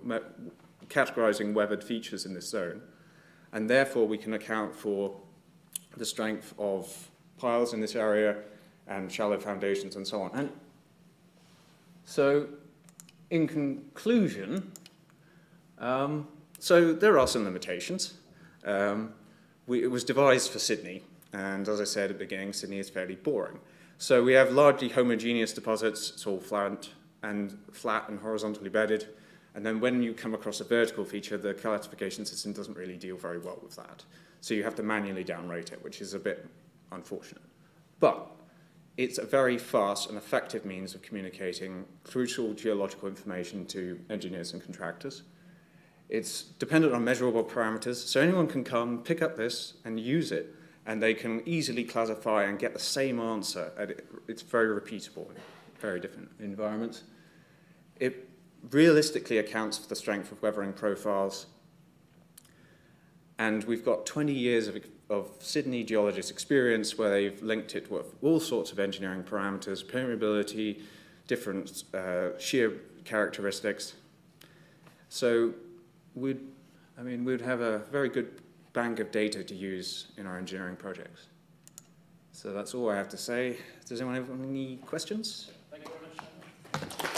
categorizing weathered features in this zone. And therefore, we can account for the strength of piles in this area and shallow foundations and so on. And so, in conclusion, um, so there are some limitations. Um, we, it was devised for Sydney, and as I said at the beginning, Sydney is fairly boring. So we have largely homogeneous deposits, it's all flat and flat and horizontally bedded. And then when you come across a vertical feature, the classification system doesn't really deal very well with that. So you have to manually downrate it, which is a bit unfortunate. But it's a very fast and effective means of communicating crucial geological information to engineers and contractors. It's dependent on measurable parameters, so anyone can come, pick up this, and use it and they can easily classify and get the same answer. It's very repeatable in very different environments. It realistically accounts for the strength of weathering profiles, And we've got 20 years of, of Sydney geologists' experience where they've linked it with all sorts of engineering parameters, permeability, different uh, shear characteristics. So we'd, I mean, we'd have a very good bank of data to use in our engineering projects. So that's all I have to say. Does anyone have any questions? Thank you very much.